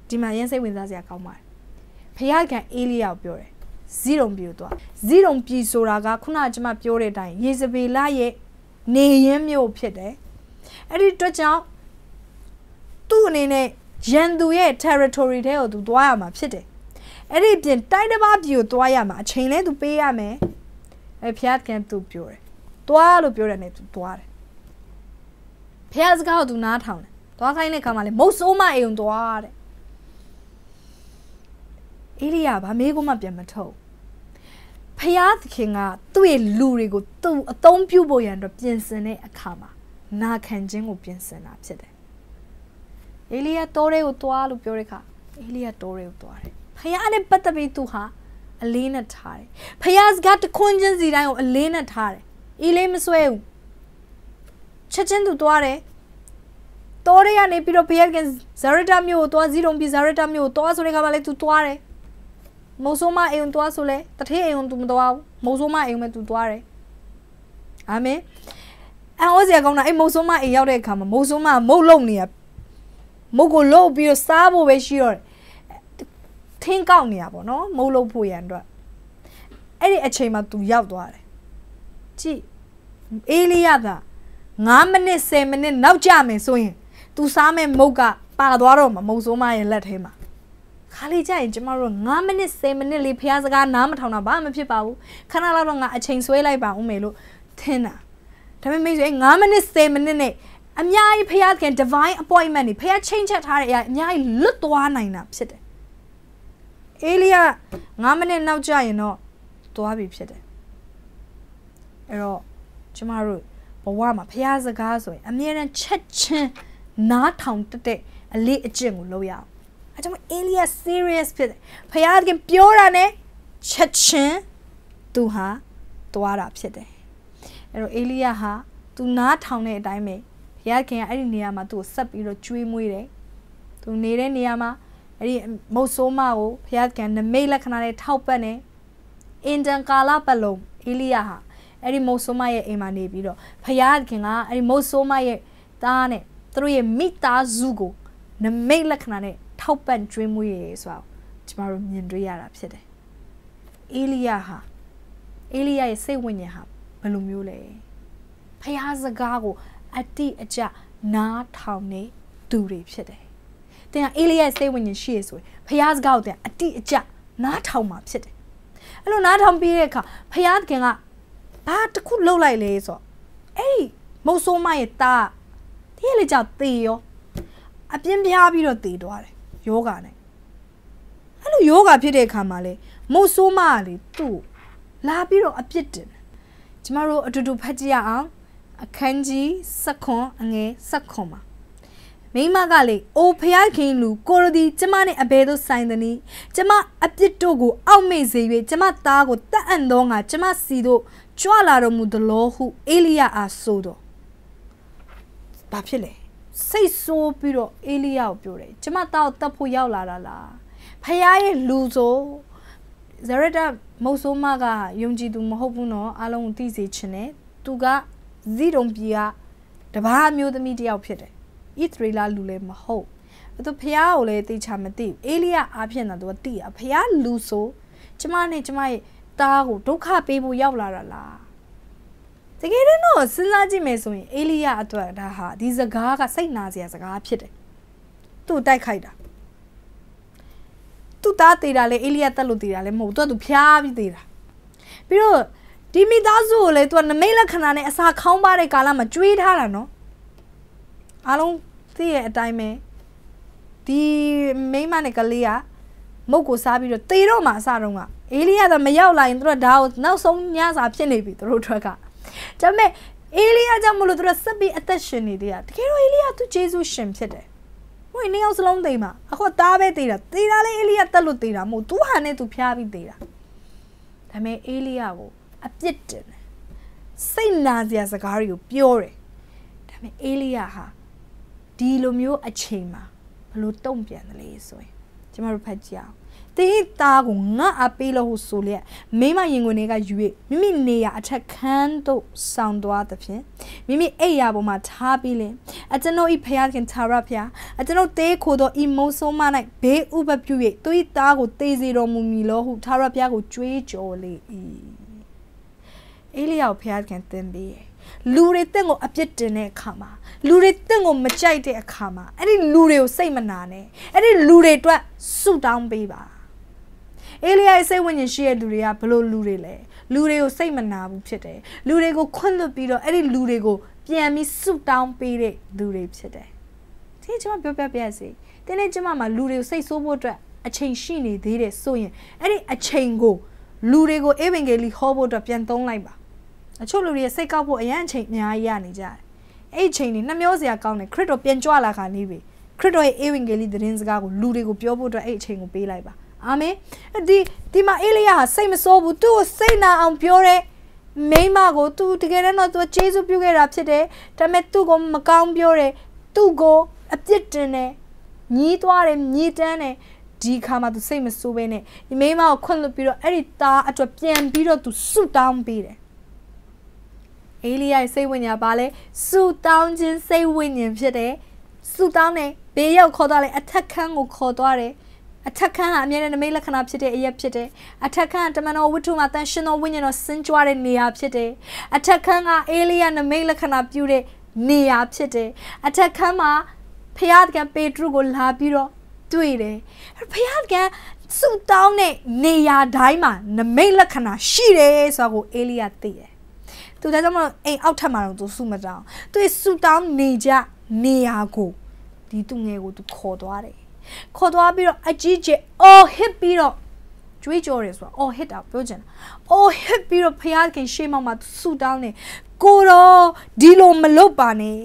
ဒီမှာရင်းစိတ်ဝင်စားစရာကောင်းပါတယ်ဖခင်ကအေလိယကိုပြောတယ်ဇီးတုံပြီးသွားဇီးတုံပြီးဆိုတာကခုနကကျွန်မပြောတဲ့အတိုင်းယေဇဗေလရဲ့နေရင်မျိုးဖြစ်တယ်အဲ့ဒီအတွက်ကြောင့်သူ့အနေနဲ့ ရန်သူရဲ့ territory ထဲကိုသူသွားရမှာဖြစ်တယ်။အဲ့ဒီပြင်တိုင်းတစ်ပါးပြည်ကိုသွားရမှာအချိန်လဲသူပေးရမယ်။အဲဖျားကန်သူပြောတယ်။သွားလို့ပြောတယ်နဲ့သူသွားတယ်။ဖျားစကားကိုသူနားထောင်တယ်။သွားခိုင်းတဲ့ခါမှာလေမုတ်ဆိုးမအိမ်သွားတဲ့။အေလိယဗာမေးကိုမှပြန်မထုတ်။ဖျားသခင်ကသူ့ရဲ့လူတွေကိုသူ့အသုံးပြုဖို့ရန်အတွက်ပြင်ဆင်တဲ့အခါမှာနာခံခြင်းကိုပြင်ဆင်တာဖြစ်တယ် အေလိယတိုးရဲကိုတွားလို့ပြောတဲ့အခါအေလိယတိုးရဲကိုတွားတယ်ဖခင်နဲ့ပတ်သက်ပြီးသူဟာအလေးနဲ့ထားတယ်ဖခင်စကားတခွန်းချင်းစီတိုင်းကိုအလေးနဲ့ထားတယ်အေးလေးမဆွဲဘူးချက်ချင်းသူတွားတယ်တိုးရဲကနေပြီးတော့ဘုရားကဇာရတာမျိုးကိုတွားစီတုံပြီးဇာရတာမျိုးကိုတွားဆိုတဲ့ခါမှာလေသူတွားတယ်မုံဆိုးမအိမ်တွားဆိုလဲတထေးအိမ်သူမတွားဘူးမုံဆိုးမအိမ်မဲ့သူတွားတယ်အာမင်အဟောစရာကောင်းတာအဲ့မုံဆိုးမအိမ်ရောက်တဲ့အခါမှာမုံဆိုးမမုတ်လုံနေရ မုတ်ကိုလုတ်ပြီးတော့စားဖို့ပဲရှိတော့ထင်းကောက်နေတာပေါ့နော်မုတ်လုတ်ဖို့ရန်အတွက်အဲ့ဒီအချိန်မှာသူရောက်သွားတယ်ကြည့်အေလိယက9မိနစ်10မိနစ်နောက်ကျမယ်ဆိုရင် तू စားမဲ့မုတ်ကပါသွားတော့မှာမုတ်ဆိုးမရဲ့လက်ထဲမှာခါလေးကြရင်ကျမတို့9မိနစ်10မိနစ်လေးဖះစကားနားမထောင်တာဘာမှဖြစ်ပါဘူးခဏလောက်တော့ငါအချိန်ဆွဲလိုက်ပါဦးမယ်လို့ထင်တာဒါပေမဲ့မိတ်ဆွေ9မိနစ်10မိနစ်နဲ့ အများကြီးဖခင် divine appointment တွေဖခင်ချိန်ချက်ထားတဲ့အရာအများကြီးလွတ်သွားနိုင်တာဖြစ်တယ်။အေလိယ9မိနစ်နောက်ကျရင်တော့သွားပြီဖြစ်တယ်။အဲ့တော့ကျမတို့ဘဝမှာဖခင်စကားဆိုရင်အမြဲတမ်းချက်ချင်းနားထောင်တတဲ့အလေးအကျင့်ကိုလုပ်ရအောင်။အဲကြောင့်အေလိယ serious ဖြစ်တယ်။ဖခင်ပြောတာနဲ့ချက်ချင်းသူဟာသွားတာဖြစ်တယ်။အဲ့တော့အေလိယဟာသူနားထောင်တဲ့အတိုင်းပဲဘု ရားခင်ကအဲ့ဒီနေရာမှာသူ့ကိုဆက်ပြီးတော့ကျွေးမွေးတယ်သူနေတဲ့နေရာမှာအဲ့ဒီမုတ်ဆိုးမကိုဘုရားခင်နမိတ်လက္ခဏာနဲ့ထောက်ပတ်နေအင်တန်ကာလပတ်လုံးအေလိယဟာအဲ့ဒီမုတ်ဆိုးမရဲ့အိမ်မှာနေပြီးတော့ဘုရားခင်ကအဲ့ဒီမုတ်ဆိုးမရဲ့သားနဲ့သူတို့ရဲ့မိသားစုကိုနမိတ်လက္ခဏာနဲ့ထောက်ပံ့ကျွေးမွေးရဆိုတော့ကျမတို့မြင်တွေ့ရတာဖြစ်တယ်။အေလိယဟာအေလိယရဲ့စိတ်ဝိညာဉ်ဟာဘယ်လိုမျိုးလဲ။ဖះစကားကို အတိအကျနားထောင်နေသူတွေဖြစ်တယ်။တင်ကအေလိယစိတ်ဝိညာဉ်ရှိရဆိုရင်ဖျားစကားကိုတင်အတိအကျနားထောင်မှာဖြစ်တယ်။အဲ့လိုနားထောင်ပြီးတဲ့အခါဖျားခင်ကဘာတစ်ခုလှုပ်လိုက်လဲဆိုတော့အဲ့ဒီမုတ်ဆိုးမရဲ့တာတည့်လေကြောက်သေရောအပြင်းပြားပြီးတော့သေသွားတယ်ယောဂနဲ့အဲ့လိုယောဂဖြစ်တဲ့အခါမှာလေမုတ်ဆိုးမကလေသူ့လာပြီးတော့အပြစ်တင်ကျမတို့အတူတူဖတ်ကြည့်ရအောင် အခန်းကြီး7ခွန်အငယ်7ခွန်မှာမိမကလေအိုဖျားခင်လူကိုရဒီကျမနဲ့အဘဲတို့ဆိုင်သည်နီကျမအပြစ်တို့ကိုအောက်မေ့စေ၍ကျမသားကိုတတ်အံ့သောငါကျမစီတို့ကြွလာတော်မူသလိုဟုအေလိယအားဆိုတော့ဘာဖြစ်လဲစိတ်ဆိုးပြီးတော့အေလိယကိုပြောတယ်ကျမသားကိုတတ်ဖို့ရောက်လာတာလားဖျားရဲ့လူဆိုဇရဒမုတ်ဆိုးမကယုံကြည်သူမဟုတ်ဘူးနော်အားလုံးကိုသိစေချင်တယ်သူက ဇီဒုံပြည်ကတပားမျိုးသမီးတယောက်ဖြစ်တယ်ဣသရေလလူလည်းမဟုတ်သူဖះကိုလည်းသိချာမသိဘူးအေလိယအားဖြင့်တော့သူကသိရဖះလူဆိုကျမနဲ့ကျမရဲ့တားကိုဒုက္ခပေးဖို့ရောက်လာတာလားတကယ်တော့စဉ်းစားကြည့်မယ်ဆိုရင်အေလိယအတွက်ဒါဟာဒီစကားကစိတ်နာစရာစကားဖြစ်တယ်သူ့တိုက်ခိုက်တာသူ့သားသေးတာလေအေလိယတက်လို့သေးတာလေမဟုတ်သူကသူဖျားပြီးသေးတာပြီးတော့ ဒီမိသားစုကိုလေသူကနမိတ်လက္ခဏာနဲ့အစာခေါင်းပါတဲ့ကာလမှာကြွေးထားတာနော်အားလုံးသိရဲ့အတိုင်းပဲဒီမိမနဲ့ကလေးကမုတ်ကိုစားပြီးတော့တေတော့မှအစတုန်းကအေလိယကမရောက်လာရင်သူတို့ဒါကိုနောက်ဆုံးညစာဖြစ်နေပြီသူတို့ထွက်ကဒါပေမဲ့အေလိယကြောင့်မလို့သူတို့ဆက်ပြီးအသက်ရှင်နေသေးတာတကယ်တော့အေလိယသူဂျေဇုရှင်ဖြစ်တယ်ဟိုနေအောင်စလုံးသိမ်းမှာအခုသားပဲသေးတာသေးတာလေအေလိယတက်လို့သေးတာမဟုတ်သူဟာနဲ့သူဖျားပြီးသေးတာဒါပေမဲ့အေလိယကို အပြစ်တင်တယ်စိတ်နာစရာစကားတွေကိုပြောတယ်ဒါပေမဲ့အေလိယဟာဒီလိုမျိုးအချိန်မှာဘလို့တုံ့ပြန်တယ်လေဆိုရင်ကျမတို့ဖတ်ကြည့်အောင်တင်းသားကိုငါအပေးလို့ဆိုလျက်မိမရင်ခွင်တွေကယူ၍မိမိနေရအထက်ခန်းသို့ဆောင်းသွားသဖြင့်မိမိအိယာပေါ်မှာထားပြီးလင်အကျွန်ုပ်ဤဖျားခင်သာရဖျားအကျွန်ုပ်တေးခိုသောဤမုံဆုံးမ၌ဘေးဥပပြု၍သူ၏သားကိုတေးစေတော်မူမည်လောဟုသာရဖျားကိုကြွေးကြော်လေ၏ အေလိယောဖျားခင်သင်ပေးလူတွေတင့်ကိုအပြစ်တင်တဲ့အခါမှာလူတွေတင့်ကိုမကြိုက်တဲ့အခါမှာအဲ့ဒီလူတွေကိုစိတ်မနာနဲ့အဲ့ဒီလူတွေအတွက်ဆုတောင်းပေးပါအေလိယရဲ့စိတ်ဝိညာဉ်ရှိတဲ့လူတွေကဘလို့လူတွေလဲလူတွေကိုစိတ်မနာဘူးဖြစ်တယ်လူတွေကိုခွင့်လွှတ်ပြီးတော့အဲ့ဒီလူတွေကိုပြန်ပြီးဆုတောင်းပေးတဲ့လူတွေဖြစ်တယ်ဒီကျွန်မပြောပြပြစီတင်းနေကျွန်မမှာလူတွေကိုစိတ်ဆိုးဖို့အတွက်အချိန်ရှိနေသေးတယ်ဆိုရင်အဲ့ဒီအချိန်ကိုလူတွေကိုအေဗင်ဂေလိဟောဖို့အတွက်ပြန်သုံးလိုက်ပါ အချို့လူတွေစိတ်ကောက်ဖို့အရန်အချိန်အများကြီးရနေကြတယ်အဲ့ချိန်နေနှမျောစရာကောင်းတယ်ခရစ်တော်ပြန်ကြွလာခါနေပြီခရစ်တော်ရဲ့အေဝံဂေလိသတင်းစကားကိုလူတွေကိုပြောဖို့အတွက်အဲ့အချိန်ကိုပေးလိုက်ပါအာမင်ဒီဒီမှာအေလိယဟာစိတ်မစိုးဘူးသူ့ကိုစိတ်နာအောင်ပြောတဲ့မိမကိုသူတကယ်တော့သူကျေးဇူးပြုခဲ့တာဖြစ်တယ်ဒါပေမဲ့သူ့ကိုမကောင်းပြောတယ်သူ့ကိုအပြစ်တင်တယ်ညီးသွားတယ်ညီးတန်းတယ်ဒီခါမှာသူစိတ်မစိုးဘဲနဲ့ဒီမိမကိုခွင့်လွှတ်ပြီးတော့အဲ့ဒီသားအတွက်ပြန်ပြီးတော့သူဆုတောင်းပေးတယ် အေလိယရဲ့စိတ်ဝိညာဉ်ပါလဲဆူတောင်းခြင်းစိတ်ဝိညာဉ်ဖြစ်တယ်ဆူတောင်းတယ်ဘေးရောက်ခေါ်သွားလဲအထက်ခန်းကိုခေါ်သွားတယ်အထက်ခန်းဟာအမြဲတမ်းနမိတ်လက္ခဏာဖြစ်တဲ့အရာဖြစ်တယ်အထက်ခန်းတမန်တော်ဝိထုမှာတန်ရှင်တော်ဝိညာဉ်တော်ဆင်းကြွတဲ့နေရာဖြစ်တယ်အထက်ခန်းကအေလိယနမိတ်လက္ခဏာပြုတဲ့နေရာဖြစ်တယ်အထက်ခန်းမှာဖျားကပေတရုကိုလာပြီးတော့တွေ့တယ်ဖျားကဆူတောင်းတဲ့နေရာတိုင်းမှာနမိတ်လက္ခဏာရှိတယ်ဆိုတာကိုအေလိယသိတယ် သူဒါကြောင့်မလို့အိမ်အောက်ထပ်မှာတော့သူစုမတောင်းသူစုတောင်းနေကြနေရာကိုဒီသူငယ်ကိုသူခေါ်သွားတယ်ခေါ်သွားပြီးတော့အကြီးကျယ်အော်ဟစ်ပြီးတော့ကြွေးကြော်တယ်ဆိုတာအော်ဟစ်တာပြောချင်တာအော်ဟစ်ပြီးတော့ဖယားခင်ရှေ့မှောက်မှာဆူတောင်းနေကိုတော့ဒီလိုမလုပ်ပါနဲ့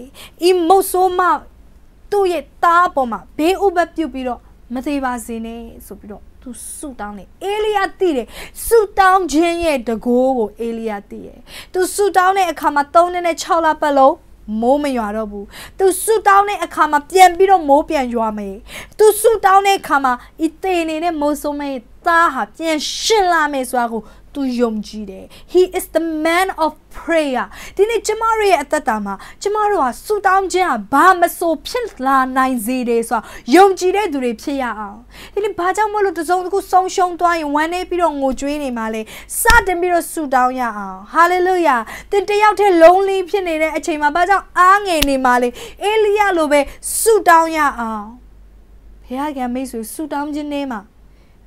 အီမုတ်ဆိုးမသူ့ရဲ့သားအပေါ်မှာဘေးဥပပြုတ်ပြီးတော့မသေးပါစေနဲ့ဆိုပြီးတော့ သူဆူတောင်းတယ်အေလိယသိတယ်ဆူတောင်းခြင်းရဲ့တကိုးကိုအေလိယသိတယ်သူဆူတောင်းတဲ့အခါမှာ3နှစ်နဲ့6လပတ်လုံးမိုးမရွာတော့ဘူး။ तू ဆူတောင်းတဲ့အခါမှာပြန်ပြီးတော့မိုးပြန်ရွာမယ်။ तू ဆူတောင်းတဲ့အခါမှာဤတေနေတဲ့မိုးစုံမဲ့သားဟာပြန်ရှင်လာမယ်ဆိုတာကို သူယုံကြည်တယ် he is the man of prayer ဒီနေ့ကျမတို့ရဲ့အသက်တာမှာကျမတို့ဟာဆူတောင်းခြင်းဟာဘာမဆိုဖြစ်လာနိုင်စေတယ်ဆိုတာယုံကြည်တဲ့သူတွေဖြစ်ရအောင်ဒီနေ့ဘာကြောင့်မလို့တစုံတစ်ခုဆုံးရှုံးသွားရင်ဝမ်းနေပြီးတော့ငိုကြွေးနေမှလဲစတင်ပြီးတော့ဆူတောင်းရအောင် hallelujah တင်တယောက်တည်းလုံးလီဖြစ်နေတဲ့အချိန်မှာဘာကြောင့်အားငယ်နေမှလဲအေလိယလိုပဲဆူတောင်းရအောင်ဘုရားကမိတ်ဆွေဆူတောင်းခြင်းနဲ့မှာ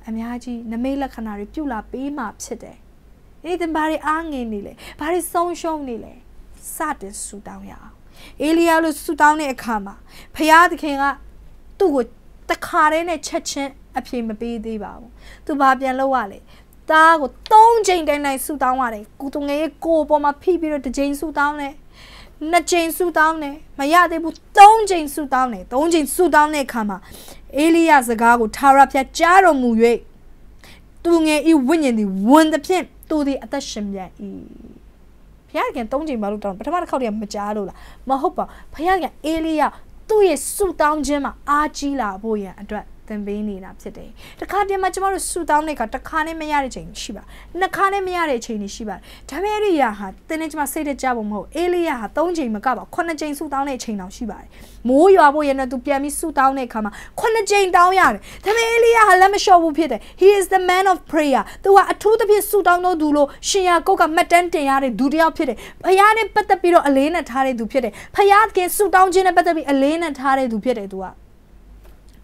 အများကြီးနမိတ်လက္ခဏာတွေပြုလာပေးမှဖြစ်တယ်။အေးတင်ဘာတွေအားငင်နေလဲ။ဘာတွေဆုံးရှုံးနေလဲ။စတင်ဆူတောင်းရအောင်အေလီယာလို့ဆူတောင်းတဲ့အခါမှာဖျားသခင်ကသူ့ကိုတခါတည်းနဲ့ချက်ချင်းအပြေမပေးသေးပါဘူးသူဘာပြန်လုပ်ရလဲသားကို၃ချိန်တိုင်းတိုင်းဆူတောင်းရတယ်ကိုသူငယ်ရဲ့ကိုပေါ်မှာဖိပြီးတော့တစ်ချိန်ဆူတောင်းတယ်နှစ်ချိန်ဆူတောင်းတယ်မရသေးဘူး၃ချိန်ဆူတောင်းတယ်၃ချိန်ဆူတောင်းတဲ့အခါမှာ အေလိယစကားကိုထာဝရဘုရားကြားတော်မူ၍သူငယ်ဤဝိညာဉ်သည်ဝန်သဖြင့်သူသည်အသက်ရှင်ပြန်၏ဘုရားက၃ချိန်မလို့တောင်းပထမတစ်ခေါက်တည်းမကြားလို့လားမဟုတ်ပါဘုရားကအေလိယသူ့ရဲ့ဆူတောင်းခြင်းမှာအားကြီးလာဖို့ရန်အတွက် သင်ပေးနေတာဖြစ်တယ်။တခါတည်းမှာကျမတို့ဆူတောင်းတဲ့အခါတခါနဲ့မရတဲ့ချိန်ရှိပါ။နှစ်ခါနဲ့မရတဲ့ချိန်ရှိပါ။ဒါပေမဲ့အဲ့ဒီရာဟာတင်းနေကျမစိတ်တကြဖို့မဟုတ်အေလိယဟာ၃ချိန်မကပါခုနှစ်ချိန်ဆူတောင်းတဲ့ချိန်တောင်ရှိပါတယ်။မိုးရွာဖို့ရတဲ့သူပြန်ပြီးဆူတောင်းတဲ့အခါမှာခုနှစ်ချိန်တောင်းရတယ်။ဒါပေမဲ့အေလိယဟာလက်မလျှော့ဘူးဖြစ်တယ်။ He is the man of prayer ။သူကအထူးသဖြင့်ဆူတောင်းတော့သူလို့ရှင်ယာကုတ်ကမှတ်တမ်းတင်ရတဲ့သူတစ်ယောက်ဖြစ်တယ်။ဖခင်နဲ့ပတ်သက်ပြီးတော့အလေးနဲ့ထားတဲ့သူဖြစ်တယ်။ဖခင်ကဆူတောင်းခြင်းနဲ့ပတ်သက်ပြီးအလေးနဲ့ထားတဲ့သူဖြစ်တယ်သူက။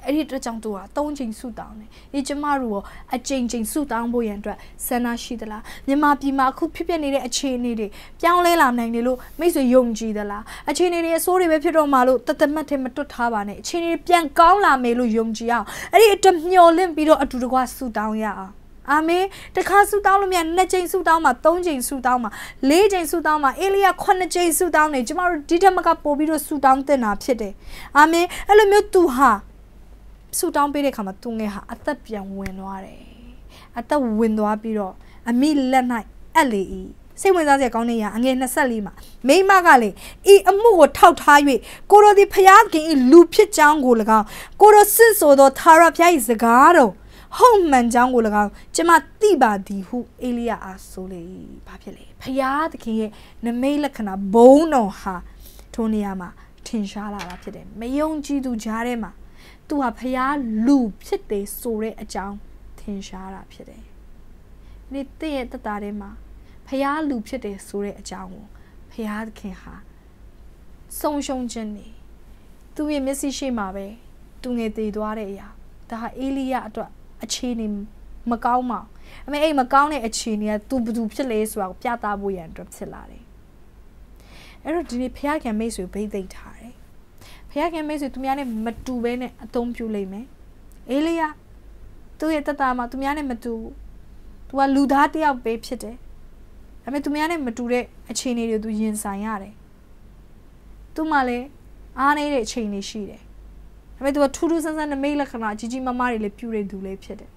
အဲ့ဒီအတွက်ကြောင့်သူဟာ၃ချိန်ဆုတောင်းတယ်။ဒီကျမတို့ရောအချိန်ချိန်ဆုတောင်းဖို့ရန်အတွက်ဆန္ဒရှိသလား။မြန်မာပြည်မှာအခုဖြစ်ပျက်နေတဲ့အခြေအနေတွေပြောင်းလဲလာနိုင်တယ်လို့မိတ်ဆွေယုံကြည်သလား။အခြေအနေတွေအဆိုးတွေပဲဖြစ်တော့မှလို့တသက်မှတ်ထဲမတွတ်ထားပါနဲ့။အခြေအနေတွေပြန်ကောင်းလာမယ်လို့ယုံကြည်အောင်။အဲ့ဒီအတွက်မျှော်လင့်ပြီးတော့အတူတကွဆုတောင်းရအောင်။အာမင်တခါဆူတောင်းလို့မြတ်နှစ်ချိန်ဆူတောင်းမှာသုံးချိန်ဆူတောင်းမှာလေးချိန်ဆူတောင်းမှာအေလိယခုနှစ်ချိန်ဆူတောင်းနေကျမတို့ဒီထက်မကပို့ပြီးတော့ဆူတောင်းတင်တာဖြစ်တယ်အာမင်အဲ့လိုမျိုးသူဟာ ဆူတောင်းပေးတဲ့ခါမှာသူငယ်ဟာအသက်ပြန်ဝင်သွားတယ်အသက်ဝင်သွားပြီးတော့အမိလက်၌အက်လေဤစိတ်ဝင်စားစရာကောင်းတဲ့ရာအငယ်24မှာမိမကလေဤအမှုကိုထောက်ထား၍ကိုရိုဒီဖျားခင်ဤလူဖြစ်ကြောင်းကို၎င်းကိုရိုစစ်ဆိုသောသာရဖျား၏စကားတော်ဟုတ်မှန်ကြောင်းကို၎င်းကျမသိပါသည်ဟုအေလိယအားဆိုလေဘာဖြစ်လဲဖျားသခင်ရဲ့နမိတ်လက္ခဏာဘုံတော်ဟာထိုနေရာမှာထင်ရှားလာတာဖြစ်တယ်မယုံကြည်သူကြားထဲမှာ သူဟာဖျားလူဖြစ်တယ်ဆိုတဲ့အကြောင်းထင်ရှားတာဖြစ်တယ်။နေ့တည့်ရဲ့တတထဲမှာဖျားလူဖြစ်တယ်ဆိုတဲ့အကြောင်းကိုဖျားခင်ဟာဆုံးရှုံးခြင်းနေသူရဲ့မျက်စိရှိမှာပဲသူငယ်တည်သွားတဲ့အရာဒါဟာအေလိယအတွက်အခြေအနေမကောင်းပါဘူး။အမေအဲ့မကောင်းတဲ့အခြေအနေကသူဘသူဖြစ်လဲဆိုတာကိုပြသဖို့ရန်အတွက်ဖြစ်လာတယ်။အဲ့တော့ဒီနေ့ဖျားခင်မိတ်ဆွေဘိသိက်ထားတယ် ဖခင်ခင်မိတ်ဆွေသူများနဲ့မတူဘဲနဲ့အသုံးပြုလိမ့်မယ်အေးလေးကသူ့ရဲ့တတမှာသူများနဲ့မတူသူကလူသားတယောက်ပဲဖြစ်တယ်ဒါပေမဲ့သူများနဲ့မတူတဲ့အခြေအနေတွေသူရင်ဆိုင်ရတယ်သူမှလည်းအားနေတဲ့အခြေအနေရှိတယ်ဒါပေမဲ့သူကထူးထူးဆန်းဆန်းနမိတ်လက္ခဏာကြီးကြီးမားမားတွေလည်းပြုတဲ့သူလည်းဖြစ်တယ်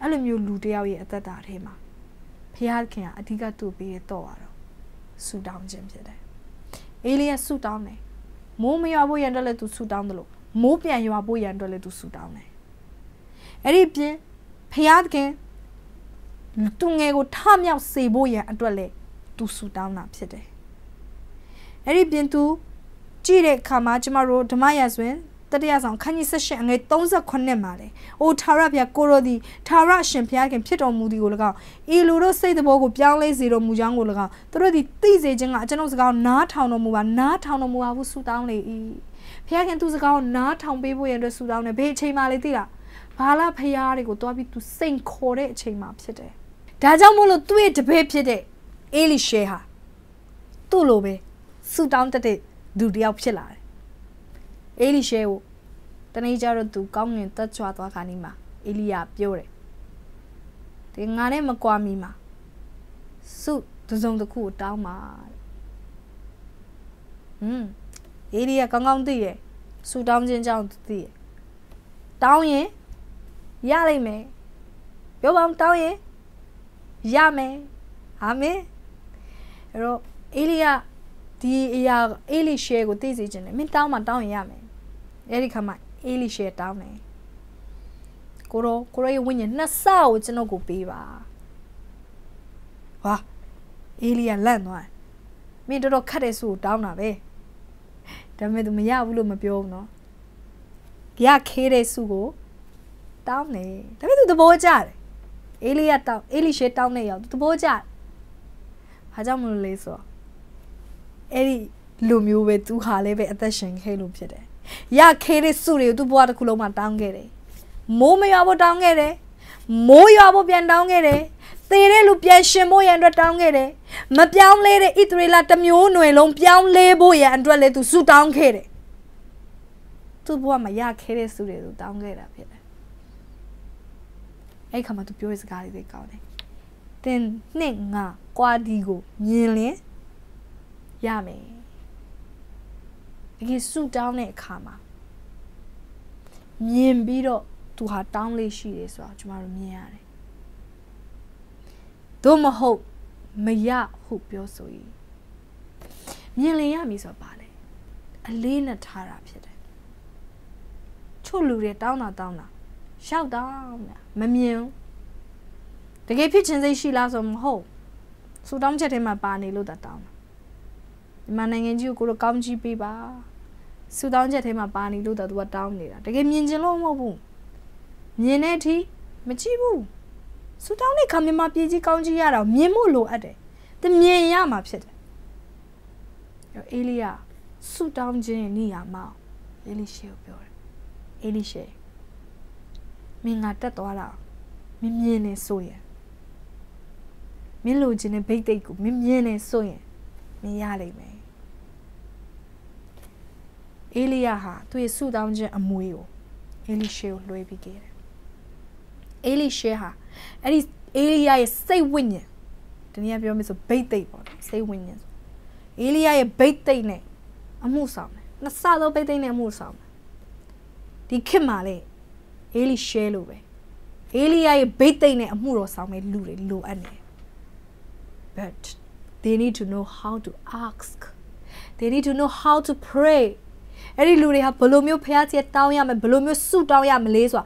အဲ့လိုမျိုးလူတယောက်ရဲ့အသက်တာထဲမှာဖခင်ကအဓိကသူ့ပေးတော့ရတော့ဆူတောင်းခြင်းဖြစ်တယ်အေလိယဆူတောင်းတယ် မိုးမရွာဖို့ရန်အတွက်လည်းသူဆူတောင်းတယ်လို့မိုးပြန်ရွာဖို့ရန်အတွက်လည်းသူဆူတောင်းတယ်အဲ့ဒီပြင်ဖျားခင်သူငယ်ကိုထမြောက်စေဖို့ရန်အတွက်လည်းသူဆူတောင်းတာဖြစ်တယ်အဲ့ဒီပြင်သူကြည့်တဲ့အခါမှာကျမတို့ဓမ္မရာဇဝင် တတိယဆောင်ခန်းကြီး78အငယ်38မှာလေ။အိုထာဝရဘုရားကိုရိုဒီထာဝရရှင်ဘုရားခင်ဖြစ်တော်မူသည်ကို၎င်းဤလူတို့စိတ်တဘောကိုပြောင်းလဲစေတော်မူကြောင်းကို၎င်းသူတို့သည်သိစေခြင်းကအကျွန်ုပ်စကားနားထောင်တော်မူပါနားထောင်တော်မူပါဟုဆုတောင်းလေ၏။ဘုရားခင်သူစကားကိုနားထောင်ပေးဖို့ရန်အတွက်ဆုတောင်းတယ်။ဘယ်အချိန်မှလဲသိလား။ဘာလာဘုရားတွေကိုတွားပြီးသူစိန်ခေါ်တဲ့အချိန်မှဖြစ်တယ်။ဒါကြောင့်မို့လို့သူ့ရဲ့တပည့်ဖြစ်တဲ့အေလိရှေဟာသူ့လိုပဲဆုတောင်းတတ်တဲ့သူတယောက်ဖြစ်လာတယ်။ အေလိရှေကိုတနေ့ကျတော့သူကောင်းငင်တက်ချွာသွားခါနီးမှာအေလိယပြောတယ်ဒီငါနဲ့မကွာမီမှာစုတစုံတစ်ခုကိုတောင်းပါဟွန်းအေလိယကောင်းကောင်းသိရဲ့ဆူတောင်းခြင်းကြောင့်သိရဲ့တောင်းရင်ရလိမ့်မယ်ပြောပါဦးတောင်းရင်ရမယ်အာမင်အဲ့တော့အေလိယဒီအရာအေလိရှေကိုသိစေခြင်းနဲ့မင်းတောင်းမှတောင်းရင်ရမယ် အဲ့ဒီခါမှာအေလိရှေတောင်းတယ်ကိုရောကိုရောရဲ့ဝိညာဉ်နှစ်ဆကိုကျွန်တော်ကိုပေးပါဟာအေလိယလန့်သွားမင်းတော်တော်ခတ်တဲ့ဆူကိုတောင်းတာပဲဒါပေမဲ့သူမရဘူးလို့မပြောဘူးနော်ရခေးတဲ့ဆူကိုတောင်းတယ်ဒါပေမဲ့သူသဘောကျတယ်အေလိယတောင်းအေလိရှေတောင်းနေရောက်သူသဘောကျတယ်ဘာကြောင့်မလို့လဲဆိုတော့အဲ့ဒီလူမျိုးပဲသူဟာလည်းပဲအသက်ရှင်ခဲ့လို့ဖြစ်တယ် ရခဲတဲ့စုတွေကိုသူ့ဘဝတစ်ခုလုံးမှာတောင်းခဲ့တယ်မိုးမရွာဖို့တောင်းခဲ့တယ်မိုးရွာဖို့ပြန်တောင်းခဲ့တယ်သေတဲ့လူပြန်ရှင်ဖို့ရန်အတွက်တောင်းခဲ့တယ်မပြောင်းလဲတဲ့ဣသရေလတစ်မျိုးနွယ်လုံးပြောင်းလဲဖို့ရန်အတွက်လည်းသူဆုတောင်းခဲ့တယ်သူ့ဘဝမှာရခဲ့တဲ့ဆုတွေသူတောင်းခဲ့တာဖြစ်တယ်အဲ့ခါမှာသူပြောတဲ့စကားတွေကောင်းတယ်တင်နှစ်ငါကွာဒီကိုမြင်လင်းရမယ် တကယ်ဆုတောင်းတဲ့အခါမှာမြင်ပြီးတော့သူဟာတောင်းလေးရှိတယ်ဆိုတော့ကျမတို့မြင်ရတယ်သို့မဟုတ်မရဟုပြောဆိုရင်မြင်လင်ရမည်ဆိုပါလေအလေးနဲ့ထားတာဖြစ်တယ်ချို့လူတွေတောင်းတာတောင်းတာရှောက်တောင်းတာမမြင်တကယ်ဖြစ်ခြင်းစိတ်ရှိလားဆိုမဟုတ်စူတောင်းချက်ထဲမှာပါနေလို့တာတောင်းတာဒီမှာနိုင်ငံကြီးကိုကိုတော့ကောင်းကြီးပေးပါ စူတောင်းချက်ထဲမှာပါနေလို့တာသူကတောင်းနေတာတကယ်မြင်ခြင်းလို့မဟုတ်ဘူးမြင်တဲ့အထိမကြည့်ဘူးဆူတောင်းတဲ့ခါမြမပြေကြီးကောင်းကြီးရတာမြင်ဖို့လိုအပ်တယ်။တမြင်ရမှာဖြစ်တယ်။အေလိယဆူတောင်းခြင်းနေရမှာအေလိရှေကိုပြောတယ်။အေလိရှေမင်းငါတက်သွားတာမင်းမြင်နေဆိုရင်မင်းလိုချင်တဲ့ဘိတ်တိတ်ကိုမင်းမြင်နေဆိုရင်မင်းရလိမ့်မယ်။ အေလိယဟာသူ့ရဲ့ဆူတောင်းခြင်းအမွေကိုအေလိရှေကိုလွှဲပြီးခဲ့တယ်။အေလိရှေဟာအဲ့ဒီအေလိယရဲ့စိတ်ဝိညာဉ်ဒီနေ့ပြောမယ်ဆိုဘိတ်သိက်ပေါ့စိတ်ဝိညာဉ်ဆိုအေလိယရဲ့ဘိတ်သိက်နဲ့အမှုဆောင်တယ်နှစ်ဆသောဘိတ်သိက်နဲ့အမှုဆောင်တယ်ဒီခေတ်မှာလေအေလိရှဲလိုပဲအေလိယရဲ့ဘိတ်သိက်နဲ့အမှုတော်ဆောင်မဲ့လူတွေလိုအပ်နေ but they need to know how to ask they need to know how to pray အဲ့ဒီလူတွေဟာဘယ်လိုမျိုးဖះကြီးတောင်းရမလဲဘယ်လိုမျိုးဆုတောင်းရမလဲဆိုတာ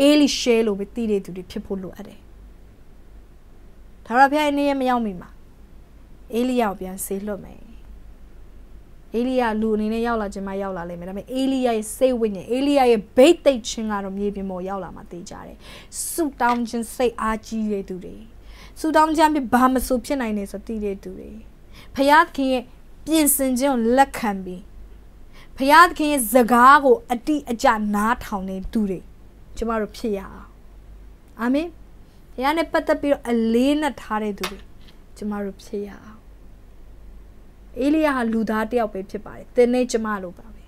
အေးလီရှဲလို့ပဲတည်တဲ့သူတွေဖြစ်ဖို့လိုအပ်တယ်။ဒါရဖျားနေရမရောက်မိမှာအေးလီယာကိုပြန်ဆေးလွတ်မယ်။အေးလီယာလူအနေနဲ့ရောက်လာခြင်းမရောက်လာလိမ့်မယ်။ဒါပေမဲ့အေးလီယာရဲ့စိတ်ဝိညာဉ်အေးလီယာရဲ့ဘိတ်သိက်ခြင်းကတော့မြေပြင်ပေါ်ရောက်လာမှသိကြတယ်။ဆူတောင်းခြင်းစိတ်အားကြီးတဲ့သူတွေဆူတောင်းခြင်းပြဘာမဆိုဖြစ်နိုင်နေဆိုတည်တဲ့သူတွေဖျားခင်ရဲ့ပြင်ဆင်ခြင်းကိုလက်ခံပြီး ဖျားခင်ရဲ့စကားကိုအတိအကျနားထောင်နေသူတွေကျမတို့ဖြစ်ရအောင်အာမင်ဘုရားနဲ့ပတ်သက်ပြီးတော့အလေးနဲ့ထားတဲ့သူတွေကျမတို့ဖြစ်ရအောင်အေလိယဟာလူသားတယောက်ပဲဖြစ်ပါတယ်သင်နဲ့ကျမလိုပါပဲ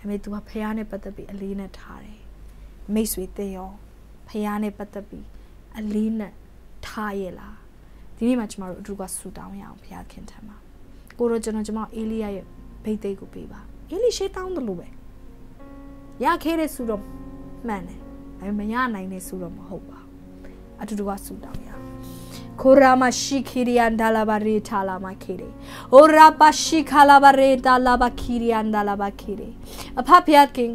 အမေ तू ကဘုရားနဲ့ပတ်သက်ပြီးအလေးနဲ့ထားတယ်မိတ်ဆွေသင်ရောဘုရားနဲ့ပတ်သက်ပြီးအလေးနဲ့ထားရဲ့လားဒီနေ့မှာကျမတို့အတူကဆူတောင်းရအောင်ဘုရားခင်ထံမှာကိုတော့ကျွန်တော်ကျမအေလိယရဲ့ ဘိတ်သိက်ကိုပေးပါအေလိရှေတောင်းတယ်လို့ပဲရခဲ့တဲ့ဆူတော့မှန်တယ်ဒါပေမဲ့မရနိုင်တဲ့ဆိုတော့မဟုတ်ပါအတူတူကဆူတောင်းရခိုရာမရှိခီရီယန်ဒါလာဘာရီထာလာမခီရီ။အိုရာပါရှိခါလာဘာရီဒါလာဘာခီရီယန်ဒါလာဘာခီရီ။အဖဖျတ်ကင်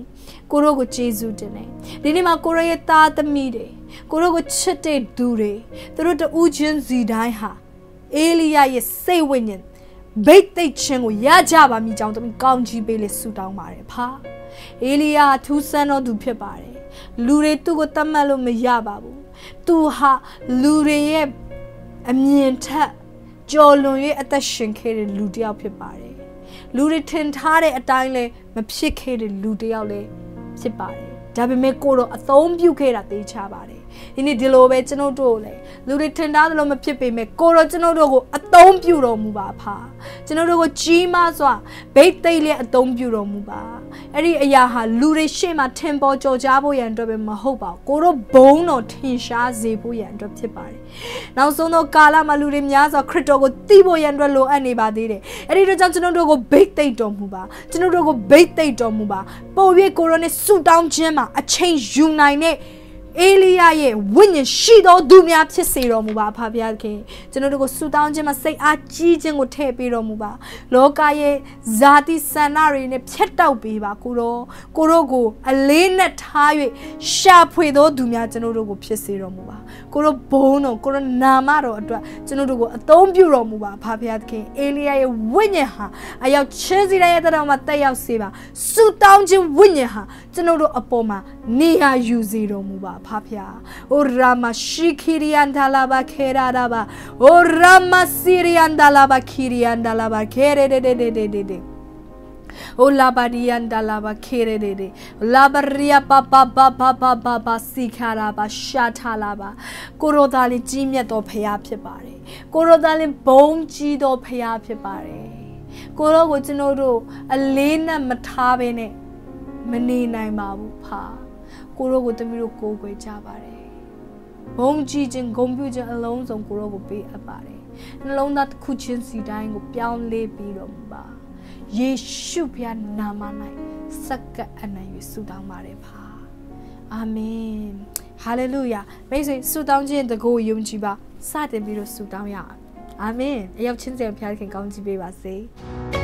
ကိုရောကိုကျေးဇူးတင်တယ်။ဒီနေ့မှာကိုရောရဲ့သားသမီးတွေကိုရောကိုချစ်တဲ့သူတွေသူတို့တူးချင်းစီတိုင်းဟာအေလိယရဲ့စိတ်ဝိညာဉ် ဘိတ်သိက်ချင်းကိုရကြပါမိကြောင်းတမီးကောင်းကြီးပေးလေဆုတောင်းပါတယ်ဖာ။အေလိယထူးဆန်းတော်သူဖြစ်ပါတယ်လူတွေသူ့ကိုတတ်မှတ်လို့မရပါဘူးသူဟာလူတွေရဲ့အမြင်ထက်ကြော်လွန်၍အသက်ရှင်ခဲ့တဲ့လူတစ်ယောက်ဖြစ်ပါတယ်လူတွေထင်ထားတဲ့အတိုင်းလဲမဖြစ်ခဲ့တဲ့လူတစ်ယောက်လည်းဖြစ်ပါတယ်ဒါပေမဲ့ကိုတော့အသုံးပြုခဲ့တာသိချပါတယ် ဒီနေ့ဒီလိုပဲကျွန်တော်တို့လည်းလူတွေထင်ထားသလိုမဖြစ်ပေမဲ့ကိုတော့ကျွန်တော်တို့ကိုအသုံးပြုတော်မူပါဖာကျွန်တော်တို့ကိုကြီးမားစွာဘိတ်သိက်လျက်အသုံးပြုတော်မူပါအဲ့ဒီအရာဟာလူတွေရှေ့မှာထင်ပေါ်ကြော်ကြားဖို့ရန်အတွက်ပဲမဟုတ်ပါဘူးကိုတော့ဘုံတော်ထင်ရှားစေဖို့ရန်အတွက်ဖြစ်ပါတယ်နောက်ဆုံးတော့ကာလမှာလူတွေများစွာခရစ်တော်ကိုသိဖို့ရန်အတွက်လိုအပ်နေပါသေးတယ်အဲ့ဒီတော့ကြောင့်ကျွန်တော်တို့ကိုဘိတ်သိက်တော်မူပါကျွန်တော်တို့ကိုဘိတ်သိက်တော်မူပါပို့ပြီးကိုရောနဲ့ဆူတောင်းခြင်းမှာအချိန်ယူနိုင်တဲ့ အေလိယရဲ့ဝိညာဉ်ရှိသောသူများဖြစ်စေတော်မူပါဖဖခင်ကျွန်တော်တို့ကိုဆူတောင်းခြင်းမှာစိတ်အားကြီးခြင်းကိုထည့်ပေးတော်မူပါလောကရဲ့ဇာတိဆန္ဒတွေနဲ့ဖြတ်တောက်ပေးပါကိုရောကိုရောကိုအလေးနဲ့ထား၍ရှာဖွေသောသူများကျွန်တော်တို့ကိုဖြစ်စေတော်မူပါကိုရောဘုန်းတော်ကိုရောနာမတော်အတွက်ကျွန်တော်တို့ကိုအသုံးပြုတော်မူပါဖဖခင်အေလိယရဲ့ဝိညာဉ်ဟာအရောက်ချင်းစီတိုင်းရဲ့တော်မှာတက်ရောက်စေပါဆူတောင်းခြင်းဝိညာဉ်ဟာကျွန်တော်တို့အပေါ်မှာနေရာယူစေတော်မူပါဖဖျာအိုရာမရှိခီရီယန်ဒါလာဘခေရာဒါဘအိုရာမစီရီယန်ဒါလာဘခီရီယန်ဒါလာဘခေရေဒေဒေဒေဒေဒေ O labarian da laba kerere. Labaria ba ba ba ba ba ba ba sikara ba shata laba. ကိုရိုသားလေးကြီးမြတ်တော်ဖရာဖြစ်ပါတယ်။ကိုရိုသားလေးဘုံကြီးတော်ဖရာဖြစ်ပါတယ်။ကိုရောကိုကျွန်တော်တို့အလေးနဲ့မထားဘဲနဲ့မနေနိုင်ပါဘူးဖာ။ ကိုရောကိုတမီးတို့ကိုးကွယ်ကြပါတယ်ဘုံကြီးခြင်းဂုံပြူခြင်းအလုံးစုံကိုရောကိုပေးအပ်ပါတယ်နှလုံးသားတစ်ခုချင်းစီတိုင်းကိုပြောင်းလဲပြီးတော့ပါယေရှုဖျားနာမ၌စက္ကအနံ့၍ဆုတောင်းပါတယ်ဖာအာမင်ဟာလေလုယာမိတ်ဆွေဆုတောင်းခြင်းတကူယုံကြည်ပါစတင်ပြီးတော့ဆုတောင်းရအောင်အာမင်အရောက်ချင်းစင်ဖျားခင်ကောင်းချီးပေးပါစေ